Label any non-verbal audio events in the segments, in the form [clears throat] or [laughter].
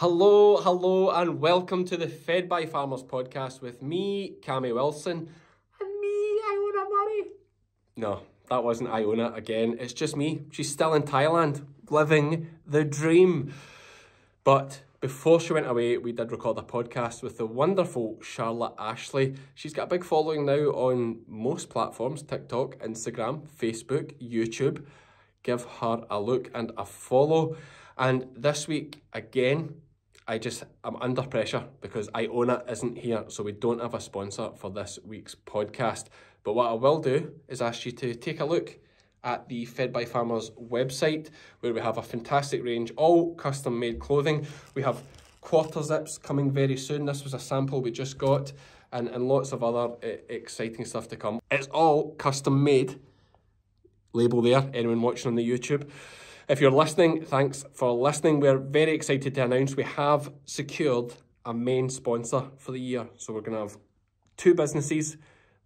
Hello, hello, and welcome to the Fed by Farmers podcast with me, Cammy Wilson, and me, Iona Murray. No, that wasn't Iona again. It's just me. She's still in Thailand, living the dream. But before she went away, we did record a podcast with the wonderful Charlotte Ashley. She's got a big following now on most platforms TikTok, Instagram, Facebook, YouTube. Give her a look and a follow. And this week, again, I just I'm under pressure because Iona isn't here, so we don't have a sponsor for this week's podcast. But what I will do is ask you to take a look at the Fed by Farmers website, where we have a fantastic range, all custom made clothing. We have quarter zips coming very soon. This was a sample we just got, and, and lots of other uh, exciting stuff to come. It's all custom made. Label there, anyone watching on the YouTube. If you're listening, thanks for listening. We're very excited to announce we have secured a main sponsor for the year. So we're going to have two businesses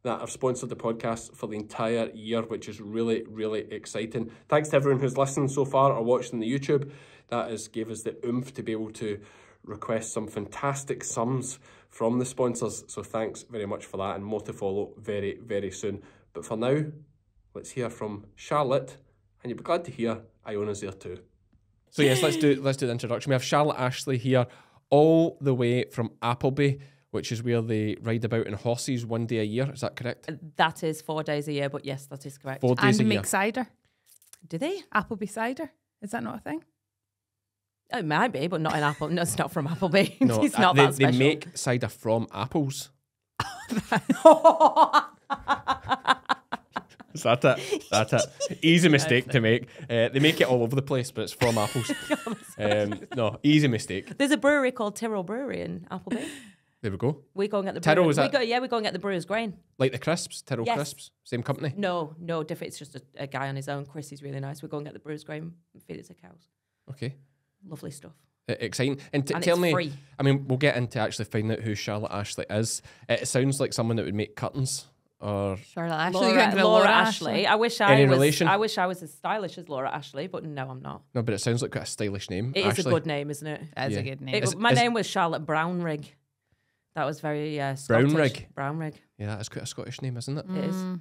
that have sponsored the podcast for the entire year, which is really, really exciting. Thanks to everyone who's listened so far or watched on the YouTube. That has gave us the oomph to be able to request some fantastic sums from the sponsors. So thanks very much for that and more to follow very, very soon. But for now, let's hear from Charlotte and you'll be glad to hear Iona's there too. So yes, let's do let's do the introduction. We have Charlotte Ashley here, all the way from Appleby, which is where they ride about in horses one day a year. Is that correct? That is four days a year, but yes, that is correct. Four days and a make year. cider. Do they? Appleby cider. Is that not a thing? Oh, it might be, but not in Apple. No, it's not from Appleby. [laughs] No, [laughs] it's uh, not they, that special. they make cider from apples. [laughs] Is that it? That's it. Easy [laughs] mistake to make. Uh, they make it all over the place, but it's from [laughs] apples. [laughs] um, no, easy mistake. There's a brewery called Tirril Brewery in Appleby. There we go. We go and get the Tirril, is we that- go, yeah, we go and get the brewer's grain. Like the crisps, Tyrrell Yes. crisps, same company. No, no, different. It's just a, a guy on his own. Chris is really nice. We go and get the brewer's grain and feed it to cows. Okay, Lovely stuff. Uh, exciting. And, t- And tell it's me, free. I mean, we'll get into actually finding out who Charlotte Ashley is. It sounds like someone that would make curtains or Charlotte Ashley. Laura, going to be Laura Ashley. I wish I Any was. relation? I wish I was as stylish as Laura Ashley, but no, I'm not. no, but it sounds like quite a stylish name. It is Ashley. a good name, isn't it? That's Yeah. a good name. It- Is- my is- name was Charlotte Brownrigg. That was very uh, Scottish. Brownrigg? Brownrigg. Yeah, that is quite a Scottish name, isn't it? It is. Mm.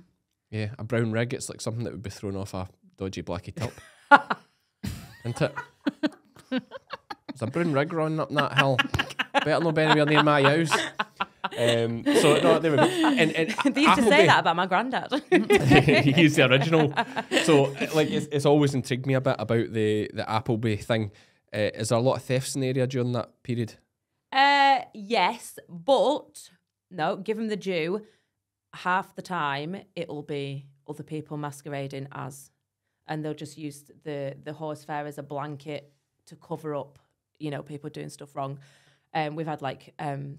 Yeah, a brown rig. It's like something that would be thrown off a dodgy blacky top. [laughs] Isn't it? There's a brown rig running up that hill. Better not be anywhere near my house. Um, so no, there we go. And, and [laughs] They used to say that about my granddad. [laughs] [laughs] He's the original. So like, it's, it's always intrigued me a bit about the the Appleby thing. Uh, is there a lot of thefts in the area during that period? uh, yes, but no, give him the due. Half the time, it'll be other people masquerading as, and they'll just use the the horse fair as a blanket to cover up, you know, people doing stuff wrong. Um, we've had like um,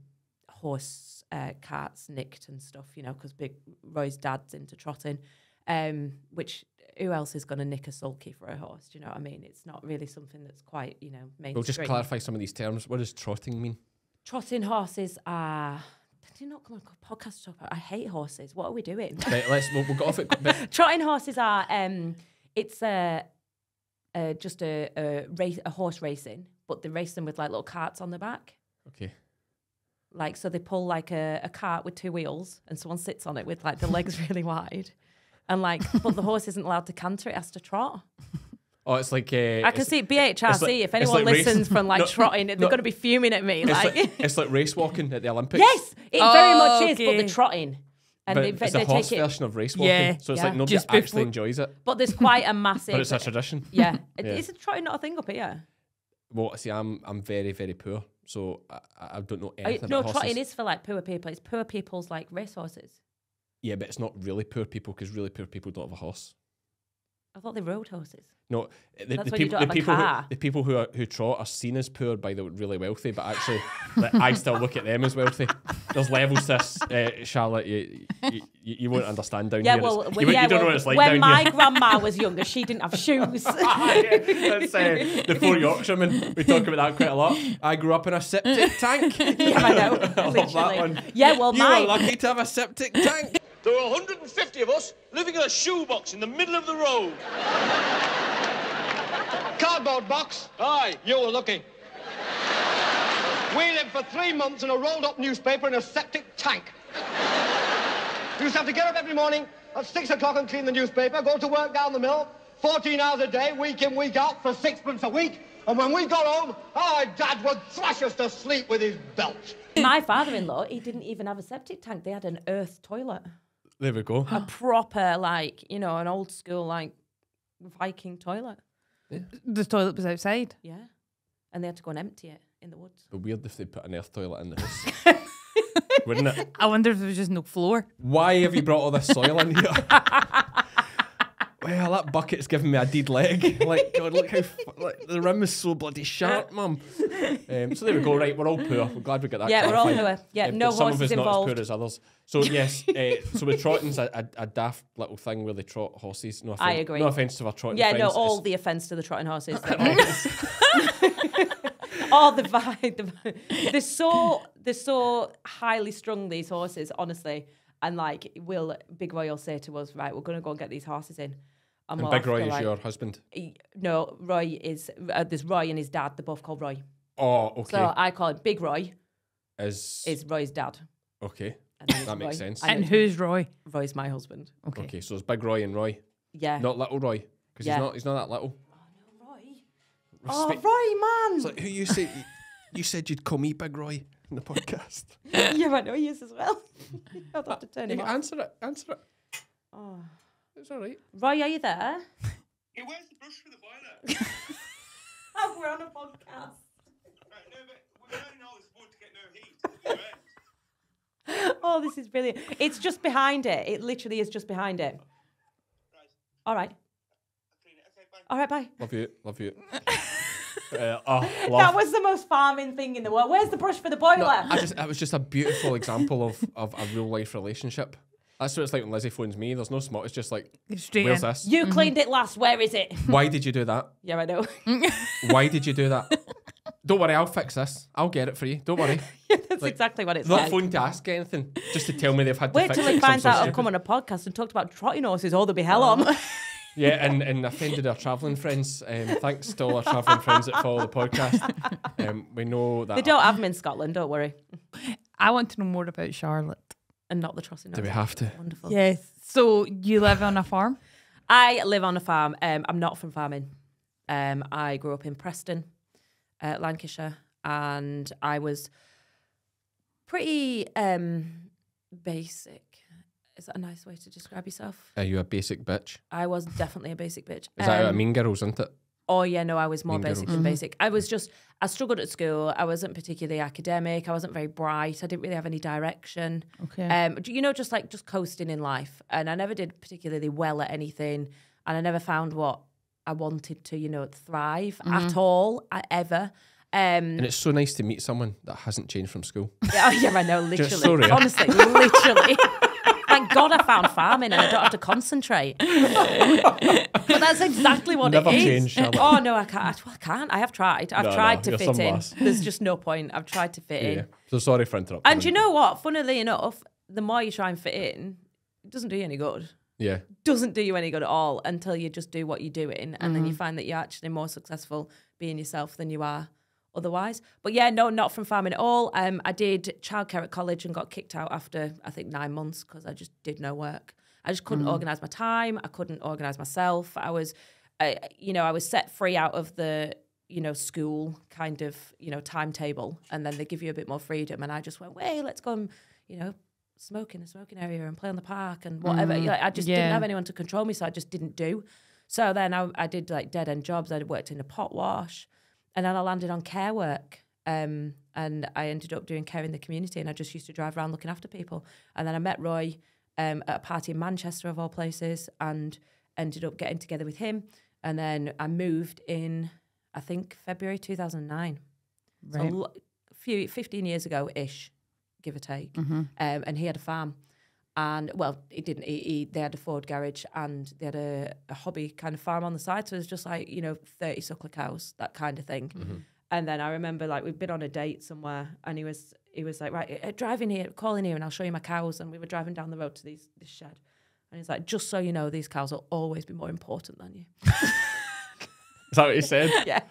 horse uh, carts nicked and stuff, you know, because Big Roy's dad's into trotting. Um, which who else is going to nick a sulky for a horse? Do you know what I mean? It's not really something that's quite, you know, mainstream. We'll just clarify some of these terms. What does trotting mean? Trotting horses are. Did you not come on a podcast to talk about? I hate horses. What are we doing? Right, let's we'll, we'll get off it. [laughs] Trotting horses are. Um, it's a, uh, just a a race, a horse racing, but they race them with like little carts on the back. okay, Like so, they pull like a, a cart with two wheels, and someone sits on it with like the legs [laughs] really wide, and like, but the horse isn't allowed to canter; it has to trot. oh, it's like uh, I can see BHRC. it's like- if anyone like race- listens from like No, trotting, they're no. going to be fuming at me. It's Like, like, it's like race walking at the Olympics. yes, it very much is, but Okay. they're trotting, and but they, it's they a horse take it. version of race walking. Yeah, so it's yeah. like nobody Just actually before- enjoys it, But there's quite a massive. but it's a tradition. yeah. [laughs] Yeah. Is trotting not a thing up here? Well, see, I'm I'm very very poor, so I, I don't know Are you- anything no, trotting is for like poor people. It's poor people's like racehorses. Yeah, but it's not really poor people because really poor people don't have a horse. I thought they rode horses. No, the, the people, the people, who, the people who are, who trot are seen as poor by the really wealthy, but actually, like, I still look at them as wealthy. There's levels to this, uh, Charlotte. You, you, you won't understand down Yeah, here. well, well, you, yeah, you don't well, know what it's like when my here. grandma was younger, she didn't have shoes. [laughs] Ah, yeah, That's uh, the four Yorkshiremen. We talk about that quite a lot. I grew up in a septic tank. [laughs] yeah, I know. [laughs] I love that one. Yeah, well, you my are lucky to have a septic tank. There were 150 of us living in a shoebox in the middle of the road. Cardboard box. Aye, You were lucky. We lived for three months in a rolled up newspaper in a septic tank. We used to have to get up every morning at six o'clock and clean the newspaper, go to work down the mill, 14 hours a day, week in, week out, for sixpence a week. And when we got home, our dad would thrash us to sleep with his belt. My father-in-law, he didn't even have a septic tank. They had an earth toilet, There we go. a proper like you know an old school like Viking toilet. The toilet was outside. Yeah, and they had to go and empty it in the woods. Be weird if they put an earth toilet in the house. [laughs] Wouldn't it? I wonder if there was just no floor. Why have you brought all this soil in here? [laughs] well, that bucket's giving me a dead leg. [laughs] Like, God, look how like, the rim is so bloody sharp, mum. Um, so there we go. Right, we're all poor. We're glad we got that. Yeah, we're all poor. Yeah, Um, no some of us not as poor as others. So yes, uh, [laughs] so with trotting's a, a, a daft little thing where they trot horses. No offense, I agree. No offense to our trotting Yeah, friends. no, all it's- the offence to the trotting horses. [laughs] all the vibe. The, vi- they're so they're so highly strung. These horses, honestly, and like, will Big Roy will say to us, right, we're gonna go and get these horses in. and we'll Big have to, Roy is like- your husband. he- no, Roy is uh, there's Roy and his dad. They're both called Roy. Oh, okay. So I call him Big Roy. is Is Roy's dad. okay. And That makes Roy. sense. And And who's Roy? Roy's my husband. Okay. Okay, so it's Big Roy and Roy, Yeah. not Little Roy, because Yeah. he's not. He's not that little. Roy. Oh, Roy, man. It's like who you say you said you'd call me Big Roy in the podcast. [laughs] yeah, I know he is as well. I'll have to turn You him off. answer it. Answer it. Oh. It's all right. Roy, are you there? [laughs] Hey, where's the brush for the boiler? [laughs] Oh, we're on a podcast. right, no, but we're burning all this wood to get no heat. at the end. Oh, this is brilliant. It's just behind it. It literally is just behind it. All right. Okay, bye. All right, bye. Love you. Love you. Uh, oh, [laughs] That was the most farming thing in the world. Where's the brush for the boiler? I just, it was just a beautiful example of, of a real life relationship. That's what it's like when Lizzie phones me. There's no smart. It's just like, Straight where's in. this? you cleaned it last. Where is it? [laughs] Why did you do that? yeah, I know. [laughs] Why did you do that? Don't worry, I'll fix this. I'll get it for you. Don't worry. That's exactly what it's Not like. phone to ask anything, just to tell me they've had to Wait fix till it. he 'cause I'm finds out I've come on a podcast and talked about trotting horses. Oh, there'll be hell on. Yeah, and, and offended our travelling friends. Um, thanks to all our travelling friends that follow the podcast. Um, we know that. they don't have them in Scotland. Don't worry. I want to know more about Charlotte. And not the trotting Do we have to? Wonderful. Yes. So you live on a farm? I live on a farm. Um, I'm not from farming. Um, I grew up in Preston, uh, Lancashire, and I was pretty um, basic. Is that a nice way to describe yourself? Are you a basic bitch? I was definitely a basic bitch. Is that a Um, Mean Girls, isn't it? Oh yeah, no, I was more Mean basic Girls. than basic. I was just I struggled at school. I wasn't particularly academic. I wasn't very bright. I didn't really have any direction. Okay. Um, you know, just like just coasting in life, and I never did particularly well at anything, and I never found what I wanted to, you know, thrive at all, I, ever. Um, And it's so nice to meet someone that hasn't changed from school. [laughs] oh, yeah, I know, literally, so rare. honestly, literally. [laughs] Thank God I found farming and I don't have to concentrate. but that's exactly what Never it is. change, Charlotte. Oh no, I can't. I can't. I have tried. I've No, tried no, to fit in. lass. There's just no point. I've tried to fit Yeah. in. So sorry for interrupting. And you know what? Funnily enough, the more you try and fit in, it doesn't do you any good. Yeah. Doesn't do you any good at all until you just do what you're doing, and Mm-hmm. then you find that you're actually more successful being yourself than you are otherwise. But yeah, no, not from farming at all. Um, I did childcare at college and got kicked out after I think nine months because I just did no work. I just Mm. couldn't organize my time. I couldn't organize myself. I was, I, you know, I was set free out of the you know school kind of you know timetable, and then they give you a bit more freedom. And I just went, wait, let's go and you know smoke in the smoking area and play on the park and whatever. Mm. Like, I just didn't have anyone to control me, so I just didn't do. So then I, I did like dead end jobs. I worked in a pot wash, and then I landed on care work. Um, and I ended up doing care in the community, and I just used to drive around looking after people. And then I met Roy um, at a party in Manchester, of all places, and ended up getting together with him. And then I moved in, I think February two thousand nine. So a Right. few, 15 years ago ish, give or take. Mm-hmm. Um, and he had a farm. And well, he didn't. He, he, they had a Ford garage and they had a, a hobby kind of farm on the side. So it was just like, you know, 30 suckler cows, that kind of thing. And then I remember like we'd been on a date somewhere and he was he was like, right, uh, drive in here, call in here and I'll show you my cows. And we were driving down the road to these this shed. And he's like, just so you know, these cows will always be more important than you. [laughs] Is that what he said? [laughs] Yeah.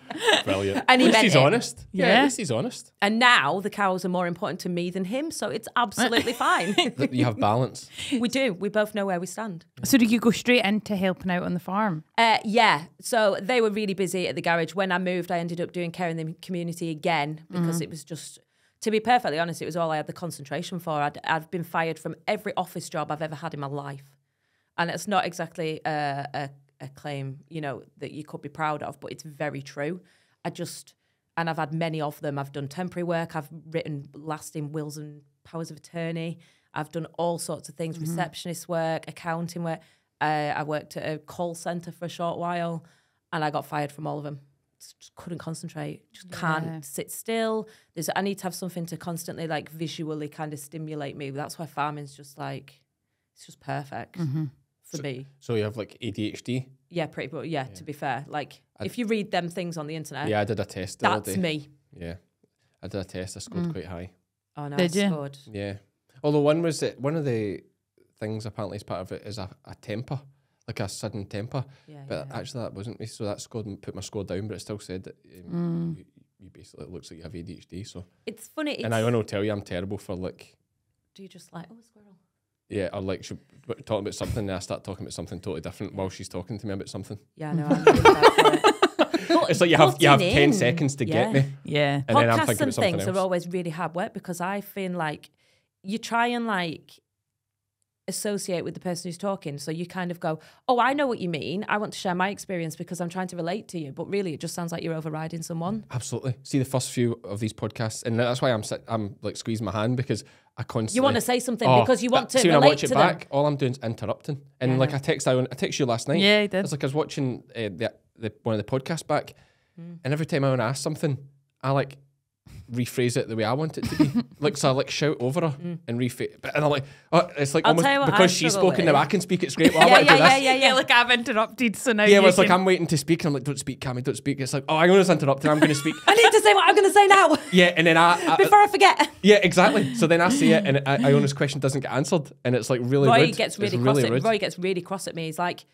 Brilliant. And he at least he's it. honest. Yeah. Yeah. At least he's honest. And now the cows are more important to me than him, so it's absolutely [laughs] fine. [laughs] You have balance. we do. We both know where we stand. So did you go straight into helping out on the farm? Uh, yeah. So they were really busy at the garage. When I moved, I ended up doing care in the community again because it was just, to be perfectly honest, it was all I had the concentration for. I'd, I've been fired from every office job I've ever had in my life. And it's not exactly a, a, a claim, you know, that you could be proud of, but it's very true. I just, and I've had many of them. I've done temporary work. I've written lasting wills and powers of attorney. I've done all sorts of things, receptionist work, accounting work. Uh, I worked at a call center for a short while, and I got fired from all of them. Just couldn't concentrate. Just Yeah. can't sit still. There's I need to have something to constantly like visually kind of stimulate me. That's why farming's just like it's just perfect for me. So you have like ADHD. Yeah, pretty much. Yeah, to be fair, like if you read them things on the internet, Yeah, I did a test. The other that's day. me. Yeah, I did a test. I scored quite high. Oh no, Did I you? scored. Yeah. Although one was that one of the things apparently as part of it is a, a temper, like a sudden temper. Yeah, but yeah. actually that wasn't me. So that scored and put my score down, but it still said that um, you, you basically it looks like you have ADHD. So It's funny. It's, and I want to tell you I'm terrible for like do you just like oh a squirrel? Yeah, or like she talking about something and I start talking about something totally different while she's talking to me about something. Yeah, no, I'm really bad for it. But [laughs] It's like you have you have butting ten in, seconds to yeah. get me, Yeah. and then I'm Podcasts thinking and about things else. are always really hard work because I feel like you try and like associate with the person who's talking. So you kind of go, Oh, I know what you mean. I want to share my experience because I'm trying to relate to you. But really, it just sounds like you're overriding someone. Absolutely. See the first few of these podcasts, and that's why I'm I'm like squeezing my hand because I constantly You want to say something Oh, because you want that- to see when I relate watch it to back, them. all I'm doing is interrupting. And Yeah, like. I text I, I text you last night. Yeah, you did. It's like I was watching uh, the, the one of the podcasts back, Hmm. and every time I want to ask something, I like rephrase it the way I want it to be. [laughs] like so, I like shout over her and rephrase. But and I'm like, oh, it's like. Almost tell you what I because she's struggle spoken now. I can speak. It's great. [laughs] Well, I Yeah, yeah, yeah, yeah, yeah. like I've interrupted, so now Yeah, you well, it's like I'm waiting to speak, and I'm like, "Don't speak, Cammy, don't speak." It's like, "Oh, I'm going to interrupt, and I'm going to speak." [laughs] I need to say what I'm going to say now yeah, and then I, I before I forget. Yeah, exactly. So then I see it, and I, Iona's question doesn't get answered, and it's like really Roy rude. gets It's really cross. really at, rude. Roy gets really cross at me. He's like,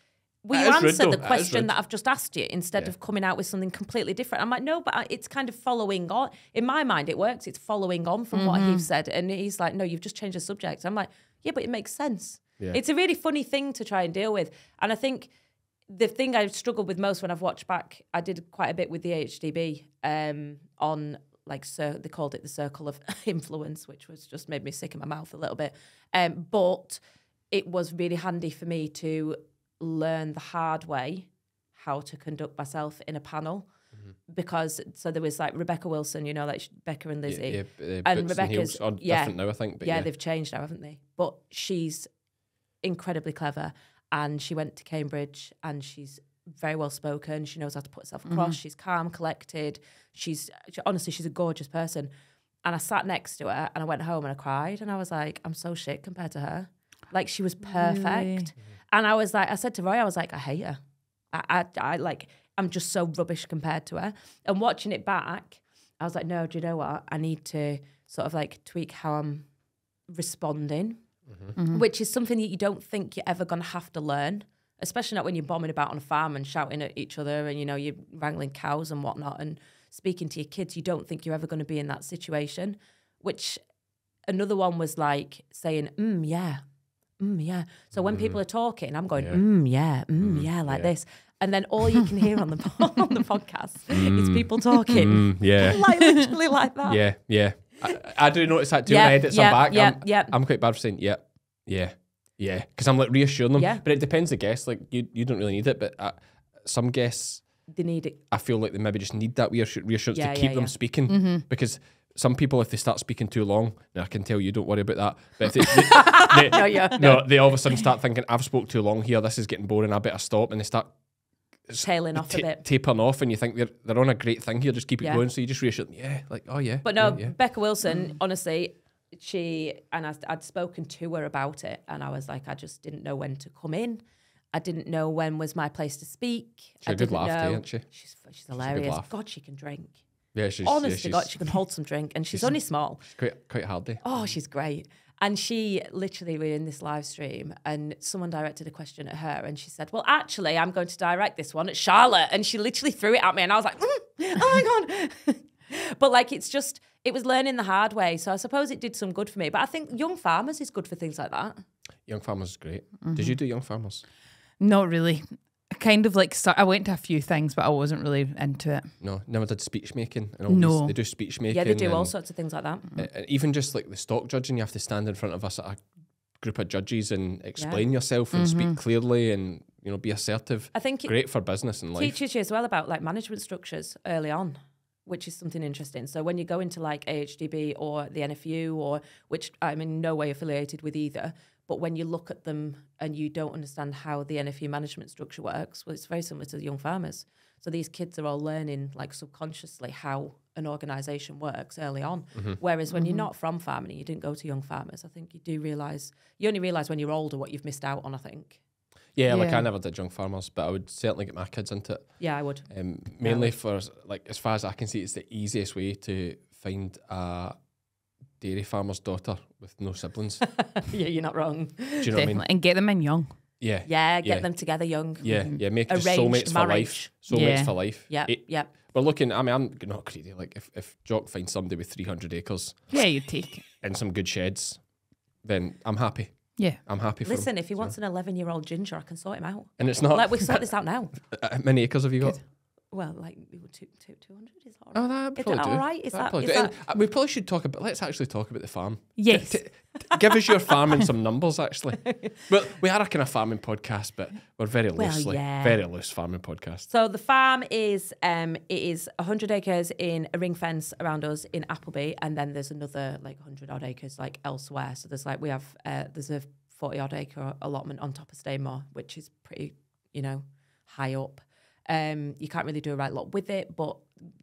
"Will That you is rude, answer the question rude. that I've just asked you instead Yeah. of coming out with something completely different?" I'm like, "No, but I, it's kind of following on. In my mind, it works. It's following on from what Mm-hmm. he's said." And he's like, "No, you've just changed the subject." I'm like, "Yeah, but it makes sense. Yeah. It's a really funny thing to try and deal with." And I think the thing I've struggled with most when I've watched back, I did quite a bit with the AHDB um, on like cir- they called it the circle of [laughs] influence, which was just made me sick in my mouth a little bit. Um, but it was really handy for me to learn the hard way how to conduct myself in a panel. Because so there was like Rebecca Wilson, you know, like Becca and Lizzie, Yeah, yeah, uh, and and Rebecca's are yeah, different now, I think. But yeah, yeah, they've changed now, haven't they? But she's incredibly clever, and she went to Cambridge, and she's very well spoken. She knows how to put herself mm-hmm. across. She's calm, collected. She's she- honestly, she's a gorgeous person. And I sat next to her, and I went home and I cried, and I was like, I'm so shit compared to her. Like she was perfect, Really? and I was like, I said to Roy, I was like, I hate her. I, I, I like, I'm just so rubbish compared to her. And watching it back, I was like, no, do you know what? I need to sort of like tweak how I'm responding, which is something that you don't think you're ever going to have to learn, especially not when you're bombing about on a farm and shouting at each other and, you know, you're wrangling cows and whatnot and speaking to your kids. You don't think you're ever going to be in that situation, which another one was like saying, mm, yeah, mm, yeah. So when people are talking, I'm going, Yeah. mm, yeah, mm, yeah, like yeah. this. And then all you can hear on the [laughs] on the podcast is people talking, Mm, yeah, [laughs] like literally like that. yeah, yeah. I, I do notice that too. Yeah, when I edit some yeah, back, yeah, I'm, yeah. I'm quite bad for saying, yeah, yeah, yeah, because I'm like reassuring them. Yeah. But it depends the guest. Like you, you don't really need it, but uh, some guests, They need it. I feel like they maybe just need that reassurance Yeah, to keep them speaking because. Some people, if they start speaking too long, now I can tell you, don't worry about that. But if [laughs] they, they, No, yeah. no, they all of a sudden start thinking, I've spoke too long here. This is getting boring. I better stop, and they start Tailing off a ta- bit. tapering off, and you think they're they're on a great thing here. Just keep it Yeah. going. So you just reassure them, yeah, like oh yeah. But no, yeah, yeah. Becca Wilson, [clears throat] honestly, she and I, I'd spoken to her about it, and I was like, I just didn't know when to come in. I didn't know when was my place to speak. She's I a didn't laugh, know. isn't she? She's she's hilarious. laugh. God, she can drink. Yeah, she's, Honestly, yeah, God, she can hold some drink, and she's, only small. she's quite quite hardy. Oh, she's great. And she literally we were in this live stream and someone directed a question at her and she said, Well, actually, I'm going to direct this one at Charlotte. And she literally threw it at me and I was like, "Mm, Oh my God. [laughs] but like, it's just, it was learning the hard way. So I suppose it did some good for me. But I think Young Farmers is good for things like that. Young Farmers is great. Did you do Young Farmers? Not really. I kind of like start, I went to a few things, but I wasn't really into it. No, never did speech making. And all No. these, they do speech making. Yeah, they do all and- sorts of things like that. Uh, even just like the stock judging, you have to stand in front of us, a group of judges, and explain yourself and speak clearly and you know be assertive. I think it Great for business and life. teaches you as well about like management structures early on, which is something interesting. So when you go into like AHDB or the NFU, or which I'm in no way affiliated with either, but when you look at them and you don't understand how the NFU management structure works, well, it's very similar to the young farmers. So these kids are all learning like subconsciously how an organisation works early on. Whereas when you're not from farming and you didn't go to young farmers, I think you do realise you only realise when you're older what you've missed out on. I think. Yeah, like I never did Young Farmers, but I would certainly get my kids into it. Yeah, I would. Um, mainly for like as far as I can see, it's the easiest way to find a dairy farmer's daughter with no siblings. [laughs] Yeah, you're not wrong. Do you know what I mean? And get them in young. Yeah, Yeah, get Yeah. them together young. yeah, mm-hmm. yeah. Make just Arranged soulmates for life. marriage. Soulmates Yeah. for life. Yeah, It- yeah. We're looking. I mean, I'm not greedy. Like if if Jock finds somebody with 300 acres Yeah, you take it. and some good sheds, then I'm happy. Yeah. I'm happy for him. Listen, if he wants an 11 year old ginger, I can sort him out. And it's not. Like, we sort this out now. [laughs] How many acres have you got? Well, like, two, two, 200 is that all Oh, right? that Is probably that all right? Is that, probably is do. That uh, we probably should talk about. Let's actually talk about the farm. Yes. T- t- give us your farm and some [laughs] numbers, actually. Well, we are a kind of farming podcast, but we're very Well, loosely, yeah. very loose farming podcast. So the farm is um it is 100 acres in a ring fence around us in Appleby and then there's another like 100 odd acres like elsewhere. So there's like we have uh, there's a 40 odd acre allotment on top of Stainmore which is pretty, you know, high up. Um you can't really do a right lot with it, but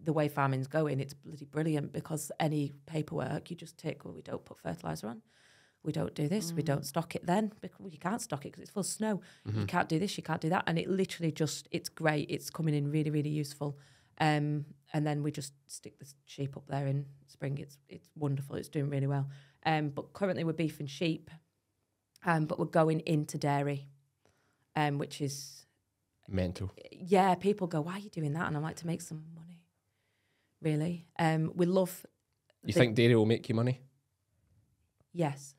the way farming's going it's bloody brilliant because any paperwork you just tick, well we don't put fertilizer on. we don't do this, we don't stock it then because you can't stock it because it's full of snow. You can't do this, you can't do that, and it literally just it's great. It's coming in really really useful. Um, and then we just stick the sheep up there in spring. It's it's wonderful. It's doing really well. Um, but currently we're beef and sheep, um, but we're going into dairy, um, which is Mental. yeah. People go, why are you doing that? And I'm like to make some money. Really, um, we love. You the- think dairy will make you money? Yes.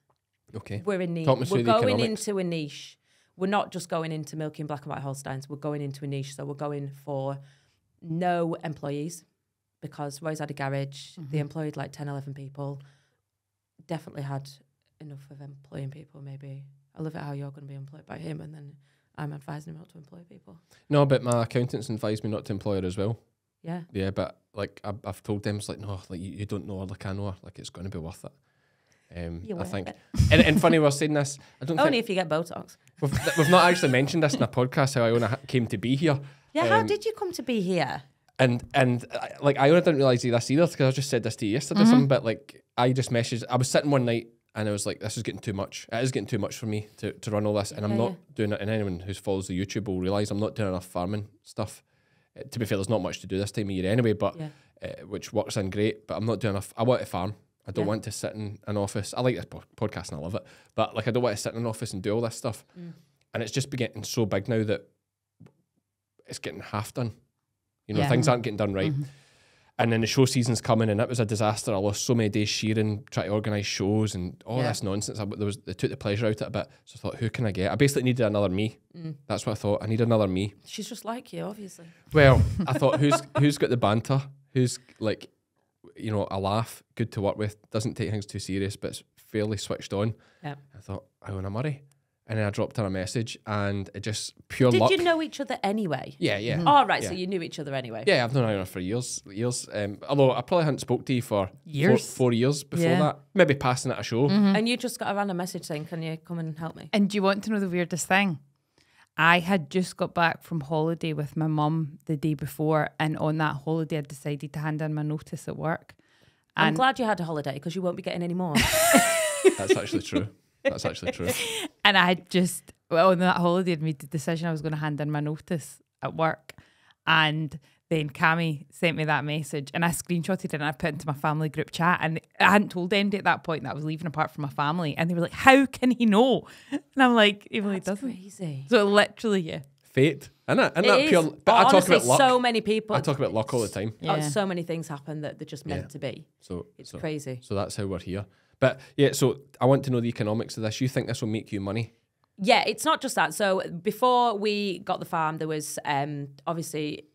Okay. We're in niche. We're going economics. into a niche. We're not just going into milking black and white Holsteins. We're going into a niche. So we're going for no employees because Roy's had a garage. Mm-hmm. They employed like 10, 11 people. Definitely had enough of employing people. Maybe I love it how you're going to be employed by him, and then I'm advising him not to employ people. No, but my accountants advised me not to employ her as well. Yeah. Yeah, but like I've, I've told them, it's like no, like you, you don't know her like I know her. Like it's going to be worth it. Um, You're I think. [laughs] And, and funny, we're saying this. I don't [laughs] Only if you get Botox. we've, we've not actually mentioned this in a podcast how Iona came to be here. Yeah. how Um, did you come to be here? And and uh, like Iona didn't realize this either because I just said this to you yesterday. Mm-hmm. Something, but like I just messaged. I was sitting one night and I was like, "This is getting too much. It is getting too much for me to, to run all this." And I'm not doing it. And anyone who follows the YouTube will realize I'm not doing enough farming stuff. Uh, to be fair, there's not much to do this time of year anyway, but Yeah. uh, which works in great. But I'm not doing enough. I want to farm. I don't Yeah. want to sit in an office. I like this po- podcast and I love it, but like I don't want to sit in an office and do all this stuff. Mm. And it's just getting so big now that it's getting half done. You know, things aren't getting done right. And then the show season's coming, and it was a disaster. I lost so many days shearing, trying to organise shows, and all Yeah. this nonsense. I, there was they took the pleasure out of it a bit. So I thought, who can I get? I basically needed another me. Mm. That's what I thought. I need another me. She's just like you, obviously. Well, I [laughs] thought, who's who's got the banter? Who's like, you know, a laugh, good to work with, doesn't take things too serious, but it's fairly switched on. Yeah. I thought, Iona Murray, and then I dropped her a message, and it just pure Did luck. you know each other anyway? Yeah, yeah. Oh, right. So you knew each other anyway. Yeah, I've known Iona for years, years. Um, although I probably hadn't spoke to you for Years. four, four years before Yeah. that. Maybe passing at a show. Mm-hmm. Mm-hmm. And you just got a random message saying, "Can you come and help me?" And do you want to know the weirdest thing? I had just got back from holiday with my mum the day before, and on that holiday, I decided to hand in my notice at work. I'm glad you had a holiday because you won't be getting any more. [laughs] That's actually true. That's actually true. [laughs] and I had just, well, on that holiday, I'd made the decision I was going to hand in my notice at work. And then Cammy sent me that message and I screenshotted it and I put it into my family group chat and I hadn't told anybody at that point that I was leaving apart from my family and they were like, How can he know? And I'm like, Even he That's doesn't. crazy. So literally, yeah. Fate, isn't it? Isn't It that is, pure? but But I talk honestly, about luck. so many people. I talk about luck all the time. Oh, so many things happen that they're just meant Yeah. to be. So It's so, crazy. So that's how we're here. But yeah, so I want to know the economics of this. You think this will make you money? Yeah, it's not just that. So before we got the farm, there was um, obviously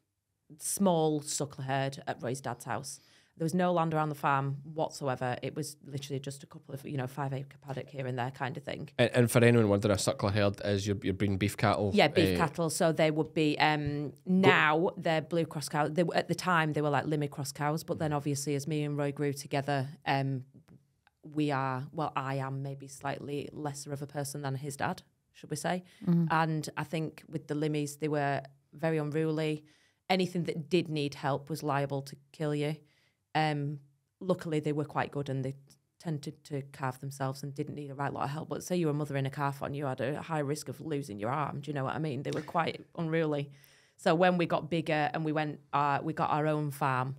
small suckler herd at Roy's dad's house. There was no land around the farm whatsoever. It was literally just a couple of, you know, five acre paddock here and there kind of thing. And, and for anyone wondering, a suckler herd is you're, you're breeding beef cattle. Yeah, beef eh, cattle. So they would be um, now they're blue cross cows. They, at the time they were like limit cross cows, but then obviously as me and Roy grew together, um, we are well, I am maybe slightly lesser of a person than his dad, should we say? And I think with the limmies, they were very unruly. Anything that did need help was liable to kill you. Um, luckily, they were quite good and they tended to carve themselves and didn't need a right lot of help. But say you were mothering a calf on, you had a high risk of losing your arm. Do you know what I mean? They were quite unruly. So when we got bigger and we went, uh, we got our own farm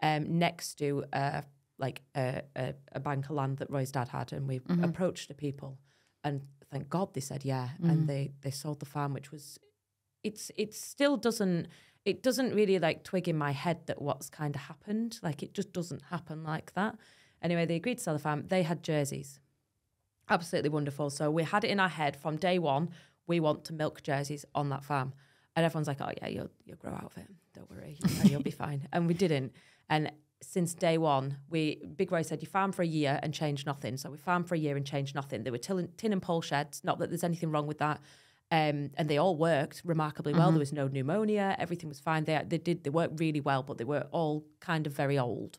um, next to uh, like a, a, a bank of land that Roy's dad had, and we mm-hmm. approached the people, and thank God they said yeah, and mm-hmm. they they sold the farm, which was, it's it still doesn't it doesn't really like twig in my head that what's kind of happened, like it just doesn't happen like that. Anyway, they agreed to sell the farm. They had jerseys, absolutely wonderful. So we had it in our head from day one. We want to milk jerseys on that farm, and everyone's like, "Oh yeah, you'll you'll grow out of it. Don't worry, [laughs] you know, you'll be fine." And we didn't. And since day one, we Big Roy said you farm for a year and change nothing. So we farmed for a year and changed nothing. They were tin, tin and pole sheds. Not that there's anything wrong with that. Um, and they all worked remarkably well. There was no pneumonia. Everything was fine. They they did they worked really well, but they were all kind of very old.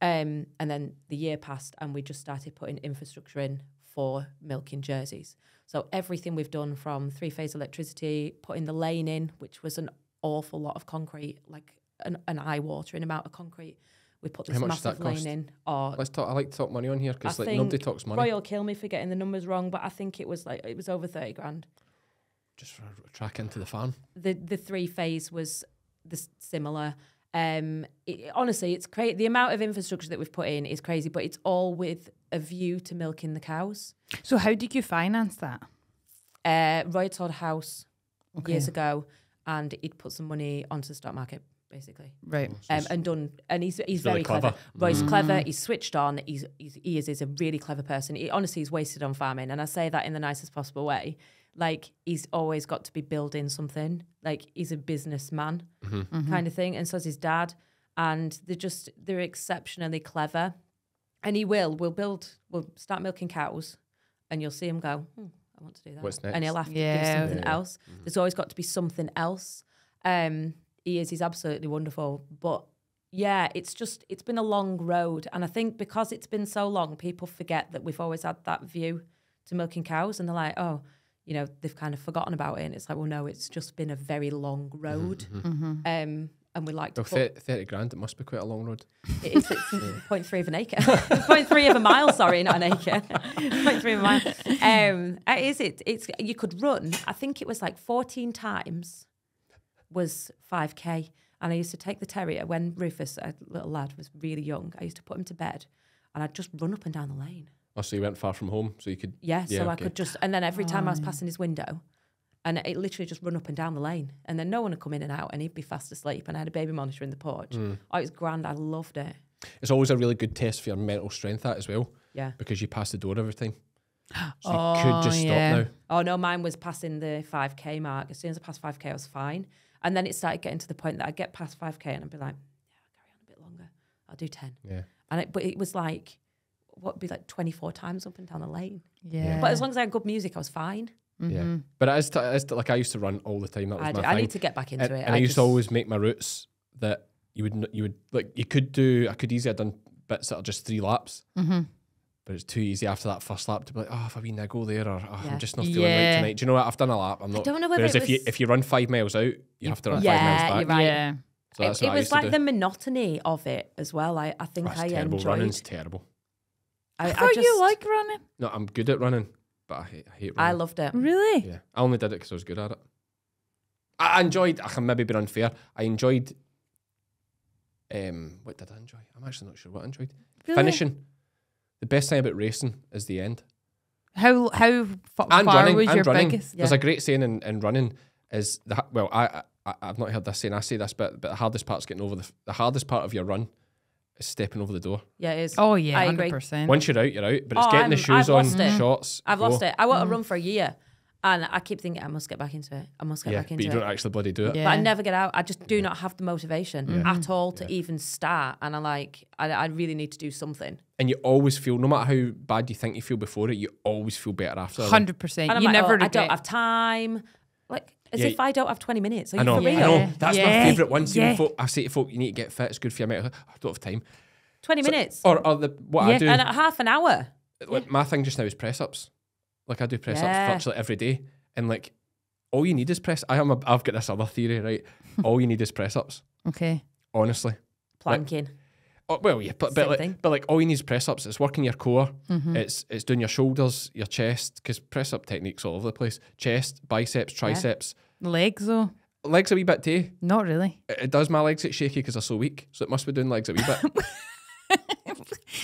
Um, and then the year passed, and we just started putting infrastructure in for milking jerseys. So everything we've done from three phase electricity, putting the lane in, which was an awful lot of concrete, like an, an eye watering amount of concrete. We put this How much does massive that lane cost? in. Or Let's talk. I like to talk money on here because like nobody talks money. Roy will kill me for getting the numbers wrong, but I think it was like it was over thirty grand. Just for a track into the farm. The the three phase was the similar. Um, it, honestly, it's crazy. The amount of infrastructure that we've put in is crazy, but it's all with a view to milking the cows. So how did you finance that? Uh, Roy had sold a house years ago, and he'd put some money onto the stock market, basically. Right. um, and done. And he's he's really very clever. clever. Roy's clever. He's switched on. He's, he's he is is a really clever person. He, honestly, he's wasted on farming, and I say that in the nicest possible way. Like he's always got to be building something. Like he's a businessman kind of thing, and so is his dad. And they're just they're exceptionally clever. And he will. We'll build. We'll start milking cows, and you'll see him go. Hmm, I want to do that. What's next? And he'll have to Yeah. do something else. There's always got to be something else. Um, he is. He's absolutely wonderful. But yeah, it's just it's been a long road, and I think because it's been so long, people forget that we've always had that view to milking cows, and they're like, oh, you know, they've kind of forgotten about it. And it's like, well, no, it's just been a very long road. Um, and we like to Well, put 30, 30 grand. It must be quite a long road. [laughs] it is it's [laughs] 0.3 of an acre. [laughs] 0.3 of a mile, sorry, not an acre. 0.3 of a mile. Um, it is it. It's you could run. I think it was like 14 times was 5k. And I used to take the terrier when Rufus, a little lad, was really young. I used to put him to bed, and I'd just run up and down the lane. Oh, so you went far from home, so you could. Yeah, so I could just, and then every time I was passing his window, and it literally just run up and down the lane, and then no one would come in and out, and he'd be fast asleep. And I had a baby monitor in the porch. Mm. Oh, it was grand. I loved it. It's always a really good test for your mental strength, that as well, Yeah. because you pass the door every time. [gasps] So you Oh, could just yeah. stop now. Oh no, mine was passing the 5k mark. As soon as I passed 5k, I was fine. And then it started getting to the point that I'd get past 5k and I'd be like, yeah, I'll carry on a bit longer. I'll do 10. Yeah. And it, but it was like, what would be like 24 times up and down the lane. Yeah. But as long as I had good music, I was fine. Yeah. But as, t- it is t- like I used to run all the time. That was I, my do- I need to get back into and, it. and I, used just, to always make my routes that you would n- you would like you could do. I could easily have done bits that are just three laps. Mm-hmm. But it's too easy after that first lap to be like, oh, if I wee niggle there, or oh, Yeah. I'm just not feeling Yeah. right tonight. Do you know what? I've done a lap. I'm not. don't know whether Whereas it if you if you run five miles out, you have to run Yeah, five miles back. you're right. Yeah. So it, it was like do. the monotony of it as well. I, I think That's I terrible. enjoyed. Running's terrible. I, I I thought just, you like running. No, I'm good at running, but I hate, I hate running. I loved it. Really? Yeah, I only did it because I was good at it. I I enjoyed. I can maybe be unfair. I enjoyed Um, what did I enjoy? I'm actually not sure what I enjoyed. Really? Finishing. The best thing about racing is the end. How how fa- and far running was and your running. biggest? There's a great saying in, in running is the well I, I I've not heard this saying I say this but but the hardest part's getting over the the hardest part of your run is stepping over the door. Yeah, it is. Oh yeah, hundred percent. Once you're out, you're out. But it's Oh, getting the I'm- shoes I've on, lost it. shots. I've go. lost it. I want to mm-hmm. run for a year, Ah, and I keep thinking I must get back into it. I must get Yeah, back but into you it. don't actually bloody do it. Yeah. But I never get out. I just do not have the motivation at all to even start. And I like, I, I really need to do something. And you always feel, no matter how bad you think you feel before it, you always feel better after. Hundred percent. And I'm You like, never oh, I don't have time. Like, as Yeah, if I don't have 20 minutes. Are I you know, for real? I know. Yeah. That's my favourite one. See, Yeah. folk, I say to folk, you need to get fit. It's good for your mental. I don't have time. 20 minutes. Or, or the what I do. and at half an hour. like, my thing just now is press ups. Like I do press Yeah. ups virtually every day, and like all you need is press. I am. A, I've got this other theory, right? [laughs] all you need is press ups. okay. Honestly. Planking. Oh, well, yeah, but Same but like, but like all you need is press ups. It's working your core. Mm-hmm. It's it's doing your shoulders, your chest, because press up techniques all over the place. Chest, biceps, triceps, Legs though, legs a wee bit too. not really. It, it does my legs get shaky because they're so weak. So it must be doing legs a wee bit. [laughs]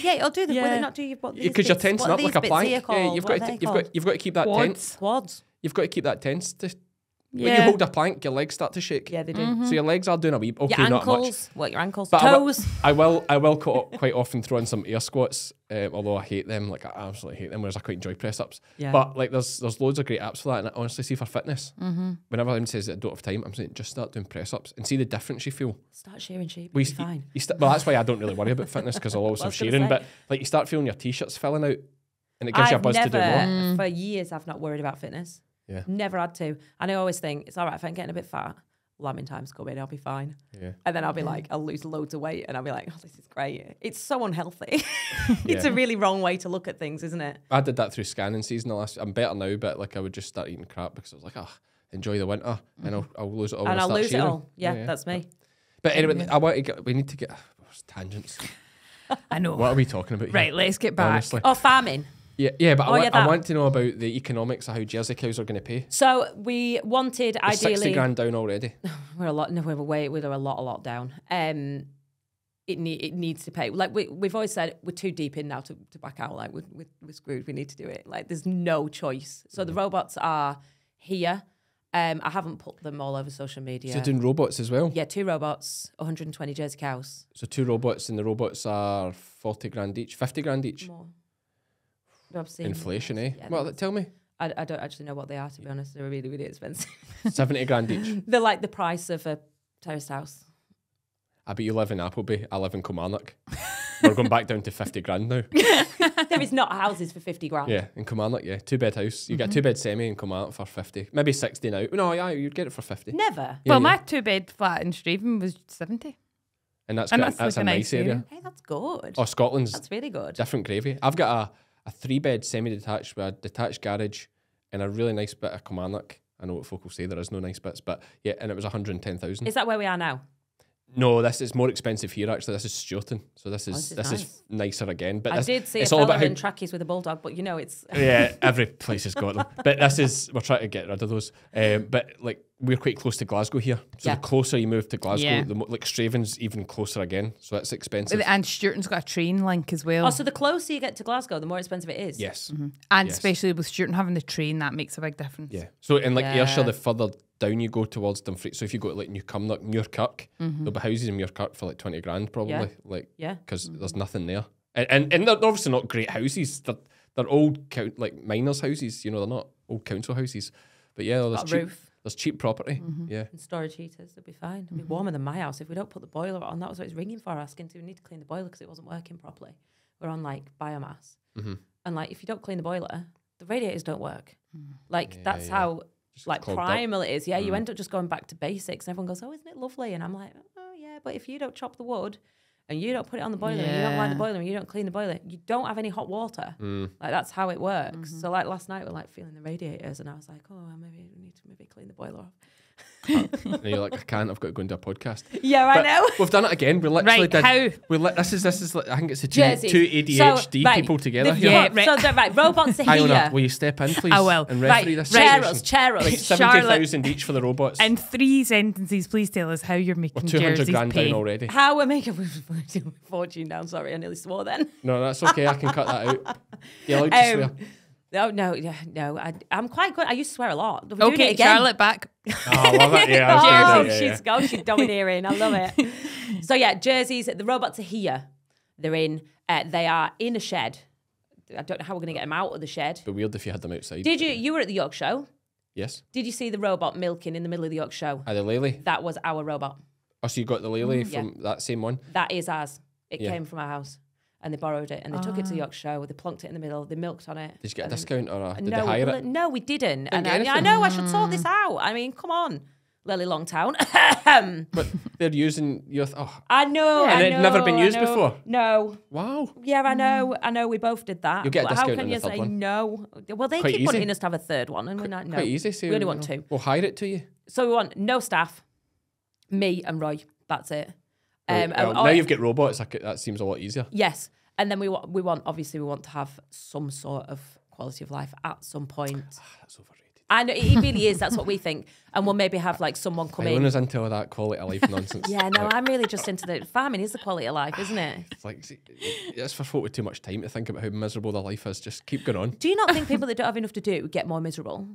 Yeah, I'll do the. Will Yeah. it not do you? What because you're tensing up like a plank. Yeah, you've What got to, you've got you've got to keep that tense. Quads. Quads. You've got to keep that tense. To, when you hold a plank, your legs start to shake. Yeah, they do. So your legs are doing a wee. Okay, Your not much. ankles. What, your ankles? But I will- Toes. I will, I will quite often throw in some air squats, um, although I hate them. Like I absolutely hate them. Whereas I quite enjoy press ups. Yeah. But like, there's there's loads of great apps for that. And I honestly, see for fitness, whenever anyone says that I don't have time, I'm saying just start doing press ups and see the difference you feel. Start shearing sheep. We You'll be fine. You st- well, that's why I don't really worry about fitness because I'll [laughs] always I have was sharing. But like, you start feeling your t-shirts filling out, and it gives you a I've buzz never, to do more. for years, I've not worried about fitness. Yeah. Never had to. And I always think it's all right if I'm getting a bit fat. Lambing time's coming, I'll be fine. Yeah. And then I'll be like, I'll lose loads of weight, and I'll be like, oh, this is great. It's so unhealthy. [laughs] [laughs] it's Yeah. a really wrong way to look at things, isn't it? I did that through scanning season. The last, I'm better now, but like I would just start eating crap because I was like, ah, enjoy the winter, and I'll, I'll lose it all. and I I'll lose shearing." it all. Yeah, that's me. But anyway, I want to get. We need to get tangents. [laughs] I know. What are we talking about? Right, let's get back. Honestly. Oh, farming. Yeah, yeah, but Oh, I, yeah, I want to know about the economics of how Jersey cows are going to pay. So we wanted We're Sixty ideally grand down already. [laughs] we're a lot no we're way we're a lot a lot down. Um it need it needs to pay. Like we we've always said we're too deep in now to, to back out. Like we're, we're, we're screwed. We need to do it. Like there's no choice. So Mm-hmm. the robots are here. Um I haven't put them all over social media. So doing robots as well. yeah, two robots, 120 Jersey cows. So two robots, and the robots are forty grand each, fifty grand each. More. I've seen- Inflation, eh? Yeah, well, tell me, I, I don't actually know what they are to be honest. They're really really expensive. [laughs] seventy grand each. They're like the price of a terraced house. I bet you live in Appleby. I live in Kilmarnock. We're going back down to fifty grand now. [laughs] there is not houses for 50 grand. Yeah, in Kilmarnock, yeah, two bed house. You get two bed semi in Kilmarnock for fifty, maybe sixty now. No, yeah, you'd get it for fifty. Never. Yeah, well, yeah. my two bed flat in Strathaven was seventy. and that's and good. that's That's, like a a nice nice area. area. Hey, that's good. Oh, Scotland's That's really good. different gravy. I've got a, a three bed semi detached with a detached garage and a really nice bit of Kilmarnock. I know what folk will say there is no nice bits, but yeah, and it was 110,000. Is that where we are now? No, this is more expensive here actually. This is Stewarton. So this is Oh, this is this is nicer again. But I this, did see it's a all about how in trackies with a bulldog, but you know it's yeah, every place has got them. But this is we're trying to get rid of those. Um, but like we're quite close to Glasgow here, so Yeah. the closer you move to Glasgow, Yeah. the mo- like Strathaven's even closer again. So it's expensive. And Stewarton's got a train link as well. Oh, so the closer you get to Glasgow, the more expensive it is. yes. Mm-hmm. Mm-hmm. and yes. especially with Sturton having the train, that makes a big difference. Yeah. So in like Ayrshire, the further down you go towards Dumfries. So if you go to like New Cumnock, Muirkirk, mm-hmm. there'll be houses in Muirkirk for like twenty grand probably. Like Yeah. because there's nothing there, and, and and they're obviously not great houses. They're they're old count like miners' houses. You know, they're not old council houses. But yeah, there's Got cheap. roof There's cheap property. Mm-hmm. Yeah. and storage heaters. They'll be fine. It'll be mm-hmm. warmer than my house if we don't put the boiler on. That was what it's ringing for, asking do we need to clean the boiler because it wasn't working properly. We're on like biomass, Mm-hmm. and like if you don't clean the boiler, the radiators don't work. Mm-hmm. Like that's yeah. how Just like clogged up. primal it is. Yeah, you mm. end up just going back to basics, and everyone goes, "Oh, isn't it lovely?" And I'm like, "Oh yeah," but if you don't chop the wood. And you don't put it on the boiler, and you don't line the boiler, and you don't clean the boiler. You don't have any hot water. Mm. Like that's how it works. So like last night we're like feeling the radiators, and I was like, oh, maybe we need to maybe clean the boiler off. [laughs] and you're like, I can't. I've got to go into a podcast. Yeah, I But know. [laughs] We've done it again. We literally Right, did. how? We li- this is this is. like- I think it's the two, Jerseys. two ADHD So, right, people together the- here. Yeah, right. the- right, robots are Iona, here. will you step in, please? I will. And Right, referee this chair situation. us, chair us. Seventy thousand each for the robots. In three sentences, please tell us how you're We're making two hundred jerseys grand pay. down already. How we're making [laughs] fortune down. Sorry, I nearly swore then. No, that's okay. I can cut that out. You're allowed to um, swear. Um, no, no, yeah, no. I, I'm quite good. I used to swear a lot. We're it Okay. Charlotte back. [laughs] Oh, I love. Yeah, Oh, gonna do it, yeah, she's oh, she's domineering. I love it. [laughs] so yeah, jerseys. The robots are here. They're in. Uh, they are in a shed. I don't know how we're going to get them out of the shed. It'd be weird if you had them outside. Did you? You were at the York Show. Yes. Did you see the robot milking in the middle of the York Show? Had the Lely. That was our robot. Oh, so you got the Lely Mm, yeah. from that same one? That is ours. It Yeah. came from our house, and they borrowed it, and they took it to ah. the York Show. They plunked it in the middle. They milked on it. Did you get a discount or a, did no, they hire it? no, we didn't. And get I, I know I should sort this ah. out. I mean, come on, Lely Longtown. But they're using your. Th- oh, I know. And I it'd never been used before? No. wow. Yeah, I know. Hmm. I know. We both did that. You'll get a but how discount can on the you third say one. no? Well, they Quite keep easy. wanting us to have a third one, and we're not. No, Quite easy. So we only want know, two. We'll hire it to you. So we want no staff, me and Roy. That's it. Um, Right, well, now you've got robots. That, seems a lot easier. yes, and then we want we want obviously we want to have some sort of quality of life at some point. [sighs] That's overrated. I know it really is. That's what we think, and we'll maybe have like someone come in. Iona's into all that quality of life nonsense. [laughs] Yeah, no, I'm really just into the farming is the quality of life, isn't it? [sighs] It's like see, it's for folk with too much time to think about how miserable their life is. Just keep going on. Do you not think people that don't have enough to do get more miserable?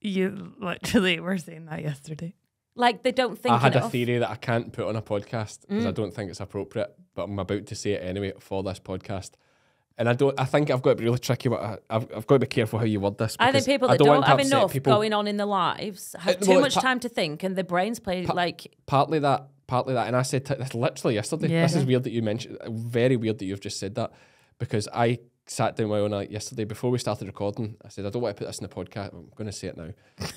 You literally were saying that yesterday. Like they don't think I had enough. a theory that I can't put on a podcast because Mm. I don't think it's appropriate, but I'm about to say it anyway for this podcast. And I don't. I think I've got to be really tricky. What I, I've, I've got to be careful how you word this. I think because people I that don't, want to have enough people. going on in their lives have Uh, too well, much pa- time to think, and their brains play like partly that, partly that, and I said t- this literally yesterday. Yeah. This is weird that you mentioned. Very weird that you've just said that because I sat down with Iona yesterday before we started recording. I said I don't want to put this in the podcast. I'm going to say it now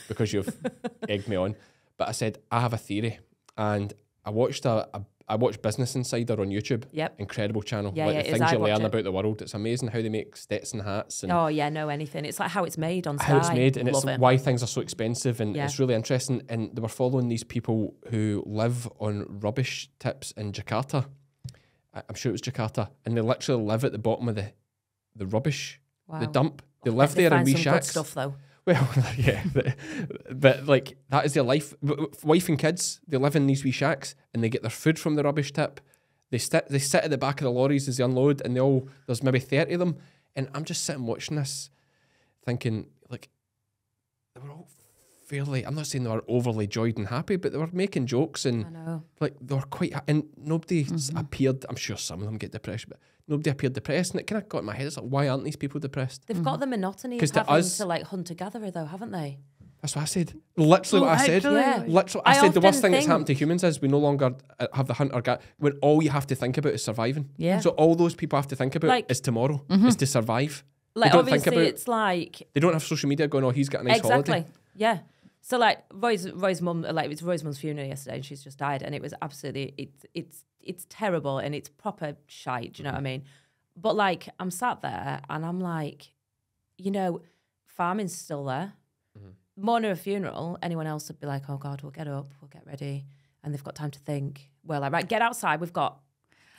because you've [laughs] egged me on. But I said I have a theory, and I watched a, a I watched Business Insider on YouTube. Yep. Incredible channel. Yeah, like yeah, the things you learn it. about the world. It's amazing how they make Stetson hats and oh yeah, no anything. It's like how it's made on Sky. how it's made and it's it. why things are so expensive and Yeah. it's really interesting and they were following these people who live on rubbish tips in Jakarta I'm sure it was Jakarta and they literally live at the bottom of the the rubbish the dump they live they there in wee shacks stuff though. [laughs] well yeah but, but like that is their life. Wife and kids they live in these wee shacks and they get their food from the rubbish tip. They sit they sit at the back of the lorries as they unload and they all there's maybe 30 of them. And I'm just sitting watching this thinking like they were all fairly I'm not saying they were overly joyed and happy but they were making jokes and like they were quite and nobody s mm-hmm. appeared I'm sure some of them get depressed but nobody appeared depressed and it kind of got in my head it's like why aren't these people depressed They've got the monotony 'Cause of to having us- to like hunter gatherer though, haven't they? That's what I said. Literally what I said. Literally. Yeah. Literally, I, I said the worst often thing that's happened to humans is we no longer uh, have the hunter gat when all you have to think about is surviving. Yeah. So all those people have to think about Like- is tomorrow, is to survive. Like don't think obviously about- it's like They don't have social media going, oh, he's got a nice exactly. holiday. Yeah. So like Roy's Roy's mum like it was Roy's mum's funeral yesterday and she's just died and it was absolutely it's it's it's terrible and it's proper shite, do you know what I mm-hmm. mean? But like I'm sat there and I'm like, you know, farming's still there. Mm-hmm. Morning of a funeral, anyone else would be like, Oh God, we'll get up, we'll get ready. And they've got time to think. We're like, right, get outside, we've got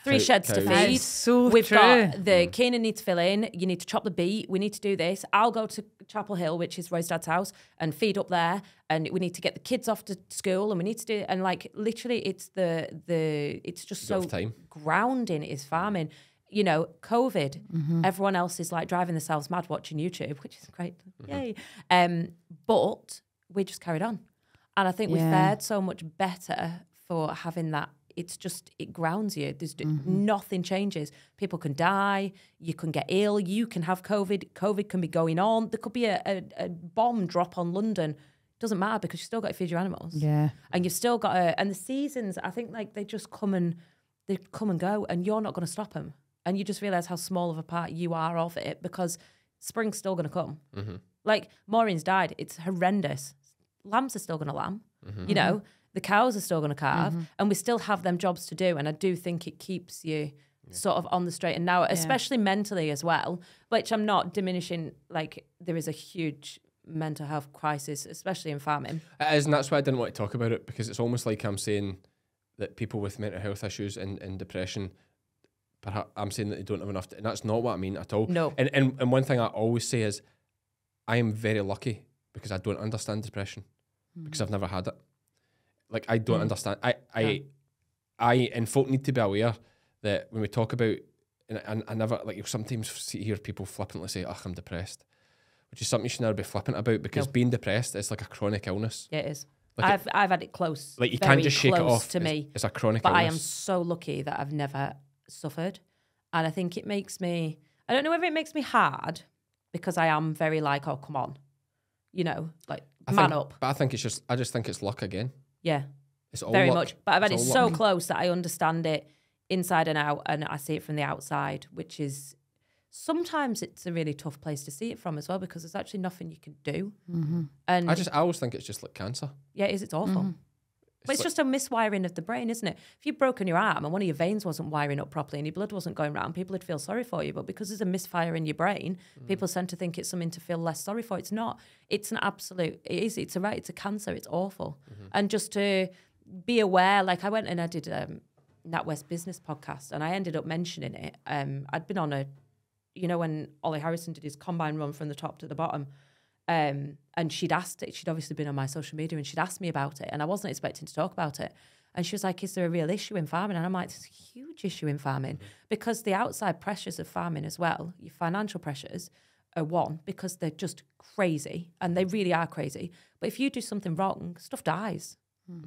three Cow- sheds to feed. is so We've true. got the Keenan needs to fill in. You need to chop the beet. We need to do this. I'll go to Chapel Hill, which is Roy's Dad's house, and feed up there. And we need to get the kids off to school, and we need to do. And like literally, it's the the it's just got so grounding. Is farming. You know, COVID. Mm-hmm. Everyone else is like driving themselves mad watching YouTube, which is great. Mm-hmm. Yay! Um, but we just carried on, and I think we fared so much better for having that it's just it grounds you. There's Mm-hmm. nothing changes. People can die. You can get ill. You can have covid. Covid can be going on. There could be a, a, a bomb drop on london. Doesn't matter because you've still got to feed your animals. Yeah. and you've still got to and the seasons i think like they just come and they come and go and you're not going to stop them and you just realize how small of a part you are of it because spring's still going to come like maureen's died. It's horrendous. Lambs are still going to lamb you know the cows are still going to calve mm-hmm. and we still have them jobs to do and i do think it keeps you sort of on the straight and narrow especially mentally as well which i'm not diminishing like there is a huge mental health crisis, especially in farming. It is, and that's why I didn't want to talk about it because it's almost like I'm saying that people with mental health issues and, and depression, perhaps I'm saying that they don't have enough, to, and that's not what I mean at all. No. And, and and one thing I always say is, I am very lucky because I don't understand depression because mm. I've never had it. Like I don't Mm. understand. I I Yeah. I and folk need to be aware that when we talk about, and I, I never like you sometimes see, hear people flippantly say, "Ugh, I'm depressed," which is something you should never be flippant about because No. being depressed is like a chronic illness. Yeah, it is. Like I've I've had it close. Like you can't just shake it off to me. It's a chronic illness. but I am so lucky that I've never suffered. And I think it makes me, I don't know whether it makes me hard because I am very like, oh, come on, you know, like I man think- up. But I think it's just. I just think it's luck again. Yeah, It's all very luck. much. But I've had it so luck. close that I understand it inside and out and I see it from the outside, which is sometimes it's a really tough place to see it from as well because there's actually nothing you can do. Mm-hmm. And I just. I always think it's just like cancer. yeah, it is. It's awful. Mm-hmm. But it's like- just a miswiring of the brain, isn't it? If you've broken your arm and one of your veins wasn't wiring up properly and your blood wasn't going round, people would feel sorry for you. But because there's a misfire in your brain, Mm. people tend to think it's something to feel less sorry for. It's not. It's an absolute. It is. It's a right. It's a cancer. It's awful. Mm-hmm. And just to be aware, like I went and I did um, NatWest Business podcast, and I ended up mentioning it. Um, I'd been on a, you know, when Olly Harrison did his combine run from the top to the bottom. Um, and she'd asked it. She'd obviously been on my social media and she'd asked me about it, and I wasn't expecting to talk about it. And she was like, "Is there a real issue in farming?" And I'm like, "There's a huge issue in farming because the outside pressures of farming as well, your financial pressures, are one because they're just crazy and they really are crazy. But if you do something wrong, stuff dies.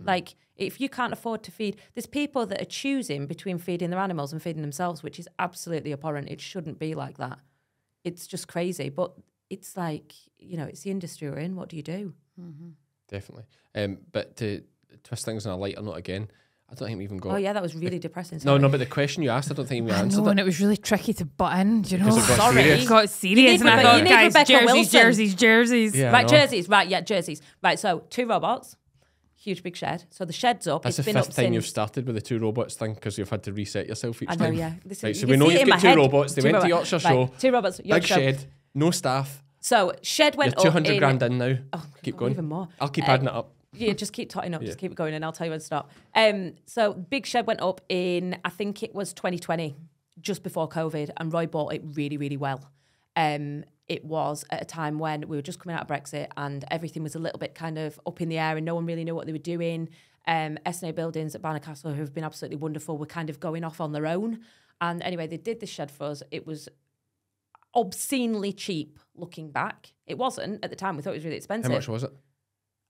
Like if you can't afford to feed, there's people that are choosing between feeding their animals and feeding themselves, which is absolutely abhorrent. It shouldn't be like that. It's just crazy. But it's like you know, it's the industry we're in. What do you do? Definitely. Um, but to twist things on a lighter note again, I don't think we even got. Oh yeah, that was really depressing. No, sorry. no, but the question you asked, I don't think we I answered know, and it. it was really tricky to butt in. Do you know? It got Sorry. serious. It got serious, and I thought, you need guys, Rebecca jerseys, Wilson. jerseys, jerseys. Yeah, right, jerseys. Right, yeah, jerseys. Right, so two robots, huge big shed. So the shed's up. That's it's the been fifth up time since. you've started with the two robots thing because you've had to reset yourself each I know, time. yeah. This right, you so we know you've got two head. robots. They Two went to robots. Yorkshire Right, Show. two robots, Big Yorkshire. shed, no staff. So shed went You're two up hundred in- grand in now. Oh, keep going. Even more. I'll keep Uh, adding it up. Yeah, just keep totting up, just keep it going, and I'll tell you when to stop. Um, so big shed went up in I think it was 2020, just before COVID, and Roy bought it really, really well. Um, it was at a time when we were just coming out of Brexit and everything was a little bit kind of up in the air, and no one really knew what they were doing. Um, SNA Buildings at Barnard Castle, who have been absolutely wonderful, were kind of going off on their own. And anyway, they did this shed for us. It was obscenely cheap looking back. It wasn't at the time. We thought it was really expensive. How much was it?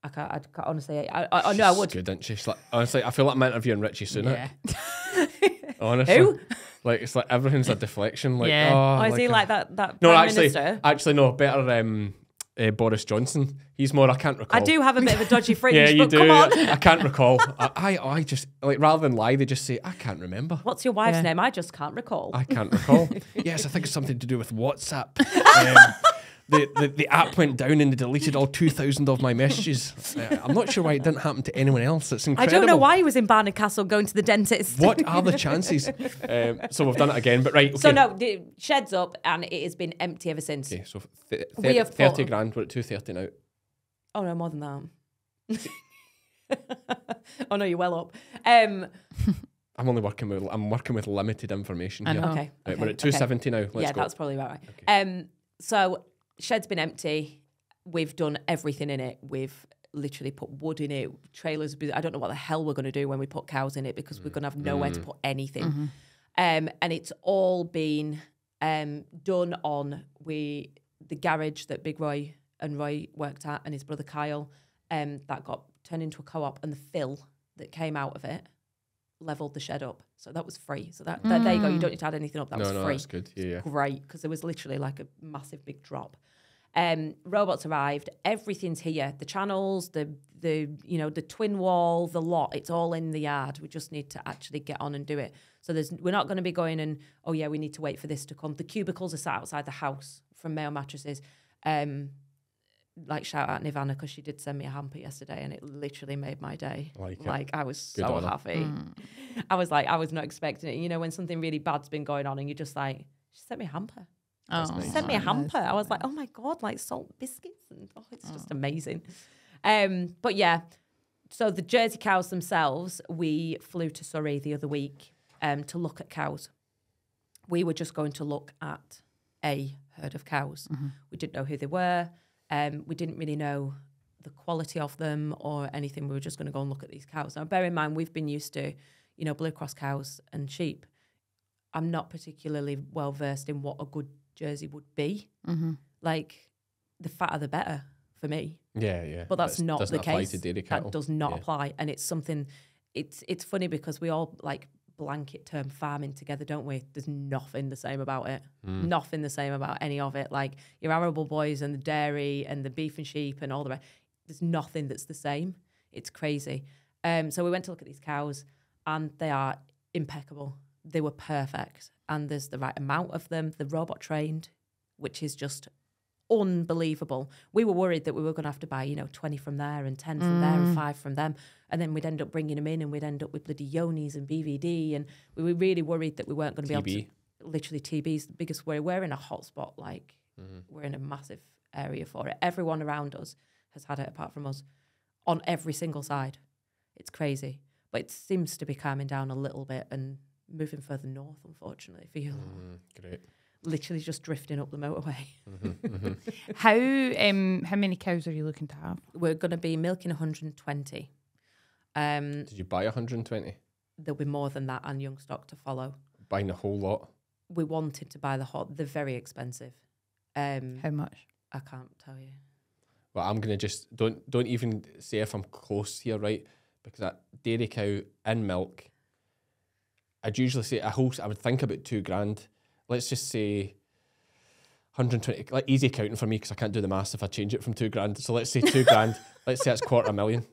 I can't, I can't honestly. I, I, I know I would. Good, isn't she? She's like, honestly, I feel like I'm interviewing Rishi Sunak. Yeah. [laughs] Honestly, Who? Like it's like everything's a deflection. Like, Yeah. oh, Oh, is he a- like that? That No, prime actually, minister. actually, no. Better um, uh, Boris Johnson. He's more. I can't recall. I do have a bit of a dodgy [laughs] fringe, Yeah, you but do. come on. I can't [laughs] recall. I, I, I just like rather than lie, they just say I can't remember. What's your wife's Yeah. name? I just can't recall. I can't recall. [laughs] yes, I think it's something to do with WhatsApp. Um, the, the the app went down and they deleted all two thousand of my messages. Uh, I'm not sure why it didn't happen to anyone else. It's I don't know why he was in Barnard Castle going to the dentist. What are the chances? [laughs] Um, so we've done it again, but right. Okay. So no, the shed's up and it has been empty ever since. Okay, so th- We th- have thirty put- grand. We're at two thirty now. Oh no, more than that. [laughs] oh no, you're well up. Um, [laughs] I'm only working with. I'm working with limited information here. okay, Right, okay, we're at okay. two seventy now. Let's yeah, go. that's probably about right. Um, so shed's been empty. We've done everything in it. We've literally put wood in it. Trailers. I don't know what the hell we're going to do when we put cows in it because we're going to have nowhere to put anything. Um, and it's all been um, done on we the garage that Big Roy and Roy worked at, and his brother Kyle. Um, that got turned into a co-op, and the fill that came out of it leveled the shed up. So that was free. So that, that- there you go. You don't need to add anything up. That no, was no, free that's good. Yeah, yeah. great because there was literally like a massive big drop. Um, robots arrived. Everything's here. The channels, the the you know the twin wall, the lot. It's all in the yard. We just need to actually get on and do it. So there's we're not going to be going and oh yeah we need to wait for this to come. The cubicles are sat outside the house from Mayo Mattresses. Um, like shout out Nirvana because she did send me a hamper yesterday and it literally made my day. Like it. I was Good so on her. happy. [laughs] I was like I was not expecting it. You know when something really bad's been going on and you're just like she sent me a hamper. That's Oh. nice. sent me a hamper. I was like, oh my god, like salt biscuits, and oh, it's just amazing. Um, but yeah, so the Jersey cows themselves, we flew to Surrey the other week um, to look at cows. We were just going to look at a herd of cows. We didn't know who they were. Um, we didn't really know the quality of them or anything. We were just going to go and look at these cows. Now, bear in mind, we've been used to, you know, Blue Cross cows and sheep. I'm not particularly well versed in what a good Jersey would be. Like, the fatter the better for me. Yeah, yeah. But that's That not doesn't the apply case. to cattle. That does not Yeah. apply, and it's something. It's it's funny because we all like blanket term farming together, don't we? There's nothing the same about it. Hmm. Nothing the same about any of it. Like your arable boys and the dairy and the beef and sheep and all the rest. There's nothing that's the same. It's crazy. Um, so we went to look at these cows, and they are impeccable. They were perfect, and there's the right amount of them. The robot trained, which is just unbelievable. We were worried that we were going to have to buy, you know, 20 from there and 10 from there and five from them. And then we'd end up bringing them in and we'd end up with bloody Johne's and BVD. And we were really worried that we weren't going to be able to, literally TB's the biggest worry. We're in a hotspot, like we're in a massive area for it. Everyone around us has had it apart from us on every single side. It's crazy. But it seems to be calming down a little bit and moving further north, unfortunately, for you. Mm, great. Literally just drifting up the motorway. [laughs] How um how many cows are you looking to have? we're going to be milking 120. Um, Did you buy 120? there'll be more than that and young stock to follow. Buying a whole lot? We wanted to buy the hot. They're very expensive. Um, How much? I can't tell you. Well, I'm gonna just don't don't even say if I'm close here, right? Because that dairy cow in milk, I'd usually say a whole. I would think about two grand. Let's just say. 120, like easy counting for me because I can't do the maths if I change it from two grand. So let's say two grand. [laughs] Let's say it's quarter a million,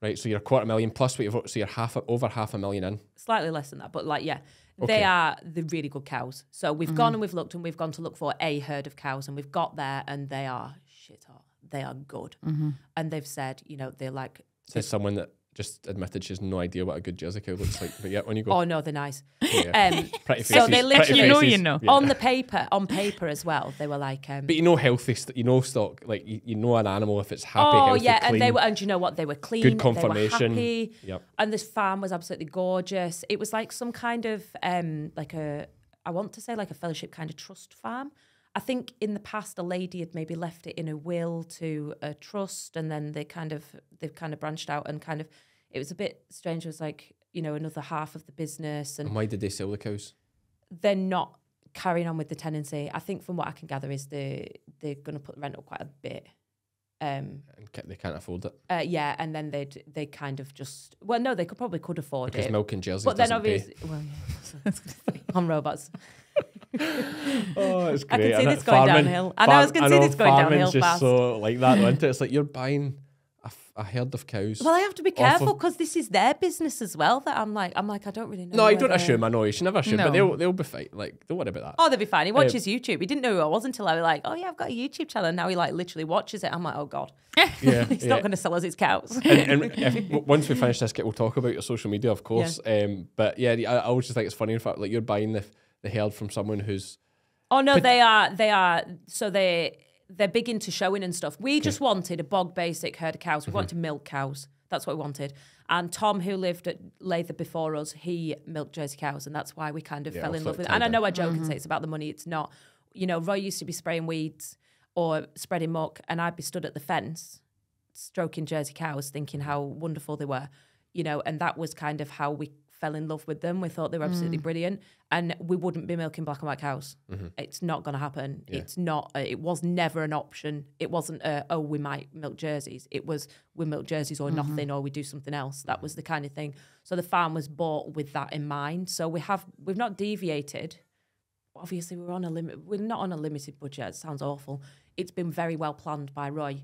right? So you're a quarter million plus what you've so you're half a, over half a million in. Slightly less than that, but like yeah, Okay. they are the really good cows. So we've gone mm-hmm. and we've looked and we've gone to look for a herd of cows and we've got there and they are shit hot. They are good, mm-hmm. and they've said you know they're like Says someone that just admitted she has no idea what a good Jersey cow looks like. But yeah, when you go, oh no they're nice. [laughs] yeah. Um, pretty so they pretty literally- You know you know. Yeah. on the paper on paper as well. They were like um, But you know healthy, st- you know stock, like you, you know an animal if it's happy, oh healthy, yeah, clean. and they were, and you know what? They were clean. Good They were conformation. happy. Yep. And this farm was absolutely gorgeous. It was like some kind of um, like a, I want to say like a fellowship kind of trust farm. I think in the past a lady had maybe left it in a will to a trust, and then they kind of they've kind of branched out and kind of it was a bit strange. It was like you know another half of the business, and And why did they sell the cows? they're not carrying on with the tenancy. I think from what I can gather is they they're going to put the rent up quite a bit. Um, And they can't afford it uh, yeah, and then they would they kind of just well, no, they could probably could afford because it, milk and Jersey but then doesn't pay. obviously, well, yeah, [laughs] on robots. [laughs] Oh, it's great. I can see isn't this going Farming- downhill. I know, I was gonna I see this going farming's downhill just fast. so like that, isn't it? It's like you're buying a, f- a herd of cows. Well, I have to be off careful of- because this is their business as well. That I'm like, I'm like, I don't really know. no, I don't whether- assume. I know you should never assume, but they'll they'll be fine. Like, don't worry about that. Oh, they'll be fine. He watches YouTube. He didn't know who I was until I was like, oh yeah, I've got a YouTube channel. And now he like literally watches it. I'm like, oh god, yeah, [laughs] he's yeah. not going to sell us his cows. and, and if, once we finish this, we'll talk about your social media, of course. Um, but yeah, I, I always just think it's funny. In fact, like you're buying the the herd from someone who's Oh no, they are they are so they they're big into showing and stuff. We just wanted a bog basic herd of cows. Mm-hmm. We wanted to milk cows. That's what we wanted. And Tom, who lived at Lather before us, he milked Jersey cows, and that's why we kind of Yeah, fell in love with it. And I know I joke and say it's about the money. It's not. You know, Roy used to be spraying weeds or spreading muck, and I'd be stood at the fence stroking Jersey cows, thinking how wonderful they were, you know, and that was kind of how we fell in love with them. We thought they were absolutely mm. brilliant, and we wouldn't be milking black and white cows. Mm-hmm. It's not going to happen. It's not. Uh, it was never an option. It wasn't. A, oh, we might milk jerseys. It was we milk jerseys or mm-hmm. nothing, or we do something else. That was the kind of thing. So the farm was bought with that in mind. So we have we've not deviated obviously we're on a limit we're not on a limited budget it sounds awful it's been very well planned by roy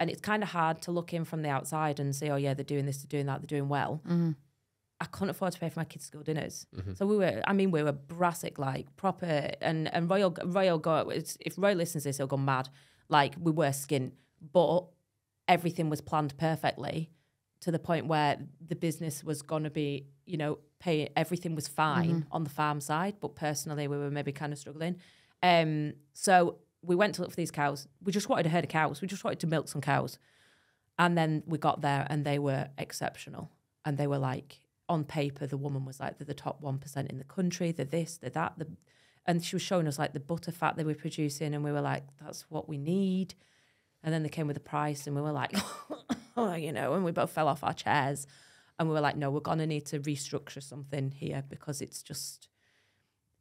and it's kind of hard to look in from the outside and say oh yeah they're doing this they're doing that they're doing well mm-hmm. I couldn't afford to pay for my kids school dinners so we were i mean we were brassic like proper and and roy will, roy will go if roy listens to this he'll go mad like we were skint but everything was planned perfectly to the point where the business was going to be, you know, pay everything was fine on the farm side, but personally we were maybe kind of struggling. Um, so we went to look for these cows. We just wanted a herd of cows. We just wanted to milk some cows. And then we got there and they were exceptional. And they were like, on paper, the woman was like, they're the top 1% in the country, they're this, they're that. The, and she was showing us like the butter fat they were producing. And we were like, that's what we need. And then they came with a price and we were like, oh, [laughs] you know, and we both fell off our chairs. And we were like, no, we're going to need to restructure something here because it's just,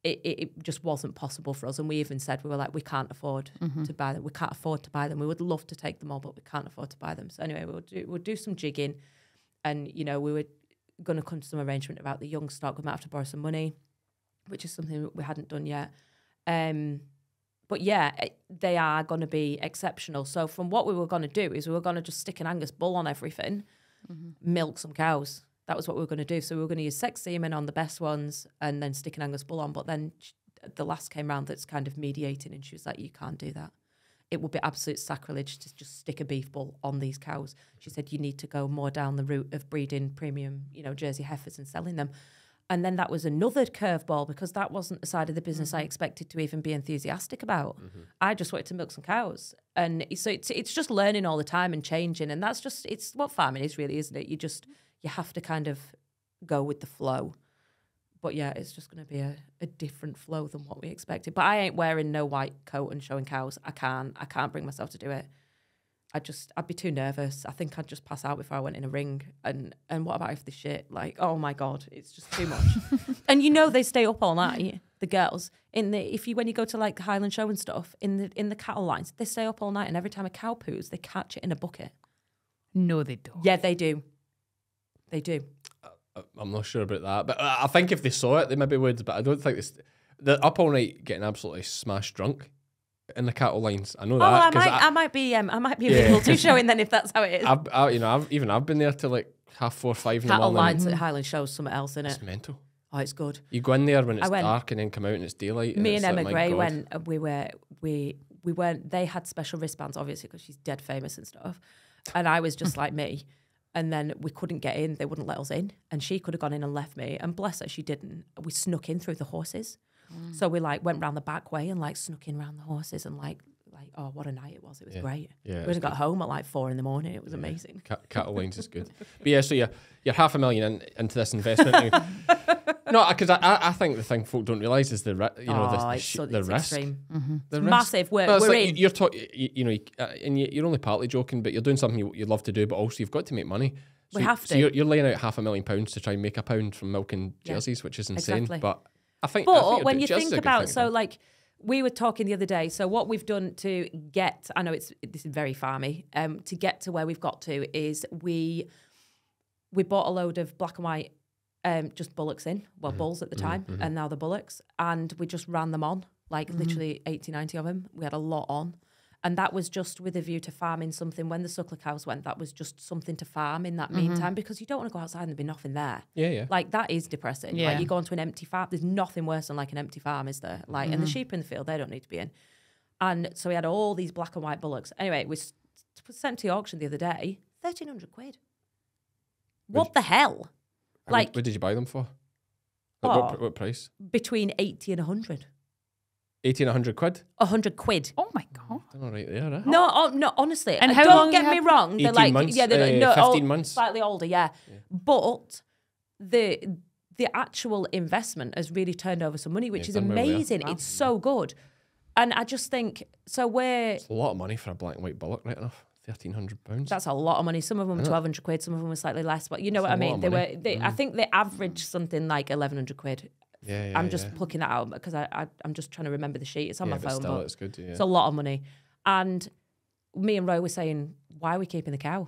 it, it, it just wasn't possible for us. And we even said, we were like, we can't afford mm-hmm. to buy them. We can't afford to buy them. We would love to take them all, but we can't afford to buy them. So anyway, we'll do, we'll do some jigging. And, you know, we were going to come to some arrangement about the young stock. We might have to borrow some money, which is something we hadn't done yet. Um, but yeah, it- they are going to be exceptional. So from what we were going to do is we were going to just stick an Angus bull on everything, milk some cows. That was what we were going to do. So we were going to use sex semen on the best ones and then stick an Angus bull on. But then the last came round that's kind of mediating, and she was like, "You can't do that. It would be absolute sacrilege to just stick a beef bull on these cows." She said, "You need to go more down the route of breeding premium, you know, Jersey heifers and selling them." And then that was another curveball because that wasn't the side of the business I mm-hmm. expected to even be enthusiastic about. Mm-hmm. I just wanted to milk some cows. And so it's, it's just learning all the time and changing. And that's just, it's what farming is really, isn't it? You just, you have to kind of go with the flow. But yeah, it's just going to be a, a different flow than what we expected. But I ain't wearing no white coat and showing cows. I can't. I can't bring myself to do it. I just, I'd be too nervous. I think I'd just pass out before I went in a ring. And and what about if the shit? Like, oh my god, it's just too much. [laughs] and you know they stay up all night. The girls in the if you when you go to like the Highland Show and stuff in the in the cattle lines, they stay up all night. And every time a cow poos, they catch it in a bucket. No, they don't. Yeah, they do. They do. I'm not sure about that, but I I think if they saw it, they maybe would. But I don't think this. They're up all night getting absolutely smashed drunk in the cattle lines. I know Oh, that I might, I, might be, um, I might be Yeah. able to showing then if that's how it is. I've, I, you know, I've even I've been there till like half four, five in the Cattle morning. lines at Highland Shows something else in it. It's mental. Oh, it's good. You go in there when it's went- dark and then come out and it's daylight. Me it's and Emma my Gray when uh, we were we we weren't. They had special wristbands, obviously, because she's dead famous and stuff. And I was just like me. And then we couldn't get in; they wouldn't let us in. And she could have gone in and left me. And bless her, she didn't. We snuck in through the horses. Mm. So we like went round the back way and like snuck in round the horses and like like oh what a night it was! It was great. Yeah, we was only got home at like four in the morning. It was amazing. Cat, cattle lines is good. [laughs] But yeah, so you're, you're half a million in, into this investment. [laughs] no, because I, I, I think the thing folk don't realise is the ri- you know the, oh, the, it's, sh- so, the it's risk. extreme. The risk. massive. We're, Well, we're like in. You're talking, you, you know, you- uh, and you- you're only partly joking, but you're doing something you, you love to do, but also you've got to make money. So We you- have So to. you're, you're laying out half a million pounds to try and make a pound from milking Yeah. jerseys, which is insane. Exactly. But I think. I think But when you think are a good about, thing so to do. like we were talking the other day, so what we've done to get, I know it's this is very farmy, um, to get to where we've got to is we we bought a load of black and white, um, just bullocks in, well Mm-hmm. bulls at the time, and now the bullocks, and we just ran them on, like literally 80, 90 of them. We had a lot on. And that was just with a view to farming something. When the suckler cows went, that was just something to farm in that mm-hmm. meantime because you don't want to go outside and there be nothing there. Yeah, yeah. Like that is depressing. Yeah. Like you go onto an empty farm. There's nothing worse than like an empty farm, is there? Like, mm-hmm. and the mm-hmm. sheep in the field, they don't need to be in. And so we had all these black and white bullocks. Anyway, we sent to the auction the other day, 1300 quid. What the hell? I like, mean, what did you buy them for? at oh. what, what price? Between 80 and 100. Eighteen hundred quid. hundred quid. Oh my god. All right there, eh? No, oh, no, honestly. And uh, how don't long get me wrong. They're 18 like, months, yeah, they're eh, no, 15 months. slightly older, yeah. But the the actual investment has really turned over some money, which Yeah, is amazing. It's so good, and I just think so. We're It's a lot of money for a black and white bullock, right enough. Thirteen hundred pounds. that's a lot of money. Some of them twelve hundred quid, some of them were slightly less, but you know what I mean. They were. They, I mm. think they averaged something like eleven hundred quid yeah, yeah. I'm just yeah. plucking that out because I, I I'm just trying to remember the sheet. It's on yeah, my but phone. still, but it's good. Yeah. it's a lot of money. And me and Roy were saying, why are we keeping the cow?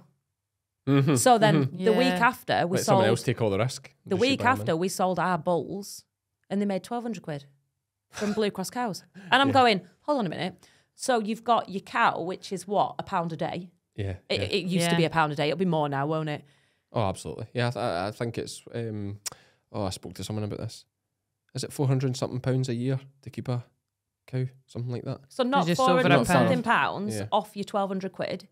Mhm, So then mhm. the week after we Let someone sold else take all the risk. the week buy 'em in. after we sold our bulls and they made 1200 quid from [laughs] Blue Cross cows. And I'm going, hold on a minute. So you've got your cow, which is what, a pound a day? Yeah. It, yeah. it used to be a pound a day. It'll be more now, won't it? Oh, absolutely. Yeah, I, th- I think it's. Um, oh, I spoke to someone about this. Is it four hundred something pounds a year to keep a cow, something like that? So not just over a 400 pound. something pounds Yeah. off your 1200 quid.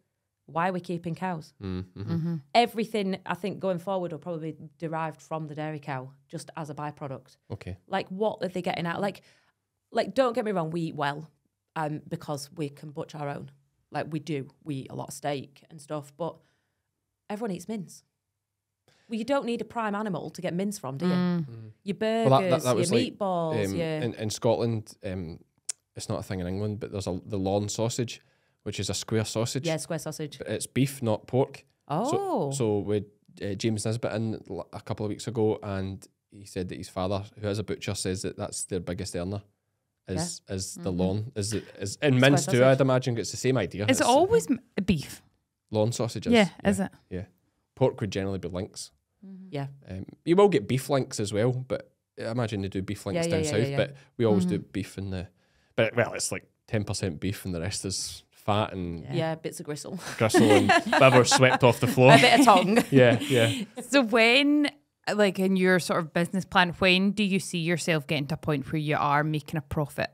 Why are we keeping cows? Mm-hmm. Everything, I think, going forward will probably be derived from the dairy cow just as a byproduct. Okay. Like, what are they getting out? Like, like don't get me wrong, we eat well, um, because we can butcher our own. Like we do, we eat a lot of steak and stuff, but everyone eats mince. Well, you don't need a prime animal to get mince from, do you? Your burgers, Well, that, that, that your like meatballs, um, yeah. in, in Scotland. Um, it's not a thing in England, but there's a the Lorne sausage, which is a square sausage. yeah, square sausage. But it's beef, not pork. Oh, So, so with uh, James Nisbet in a couple of weeks ago, and he said that his father, who is a butcher, says that that's their biggest earner. Is is the Lorne is it is in mince too? I'd imagine it's the same idea. Is it It's always m- beef? Lorne sausages? Yeah, is it? Yeah, pork would generally be links. yeah. Um, you will get beef links as well, but I imagine they do beef links Yeah, down yeah, yeah, south. yeah, yeah. But we always do beef in the. But well, it's like ten percent beef, and the rest is fat and Yeah, bits of gristle. [laughs] gristle and whatever [laughs] swept off the floor. a bit of tongue. [laughs] yeah, yeah. So when, like in your sort of business plan, when do you see yourself getting to a point where you are making a profit?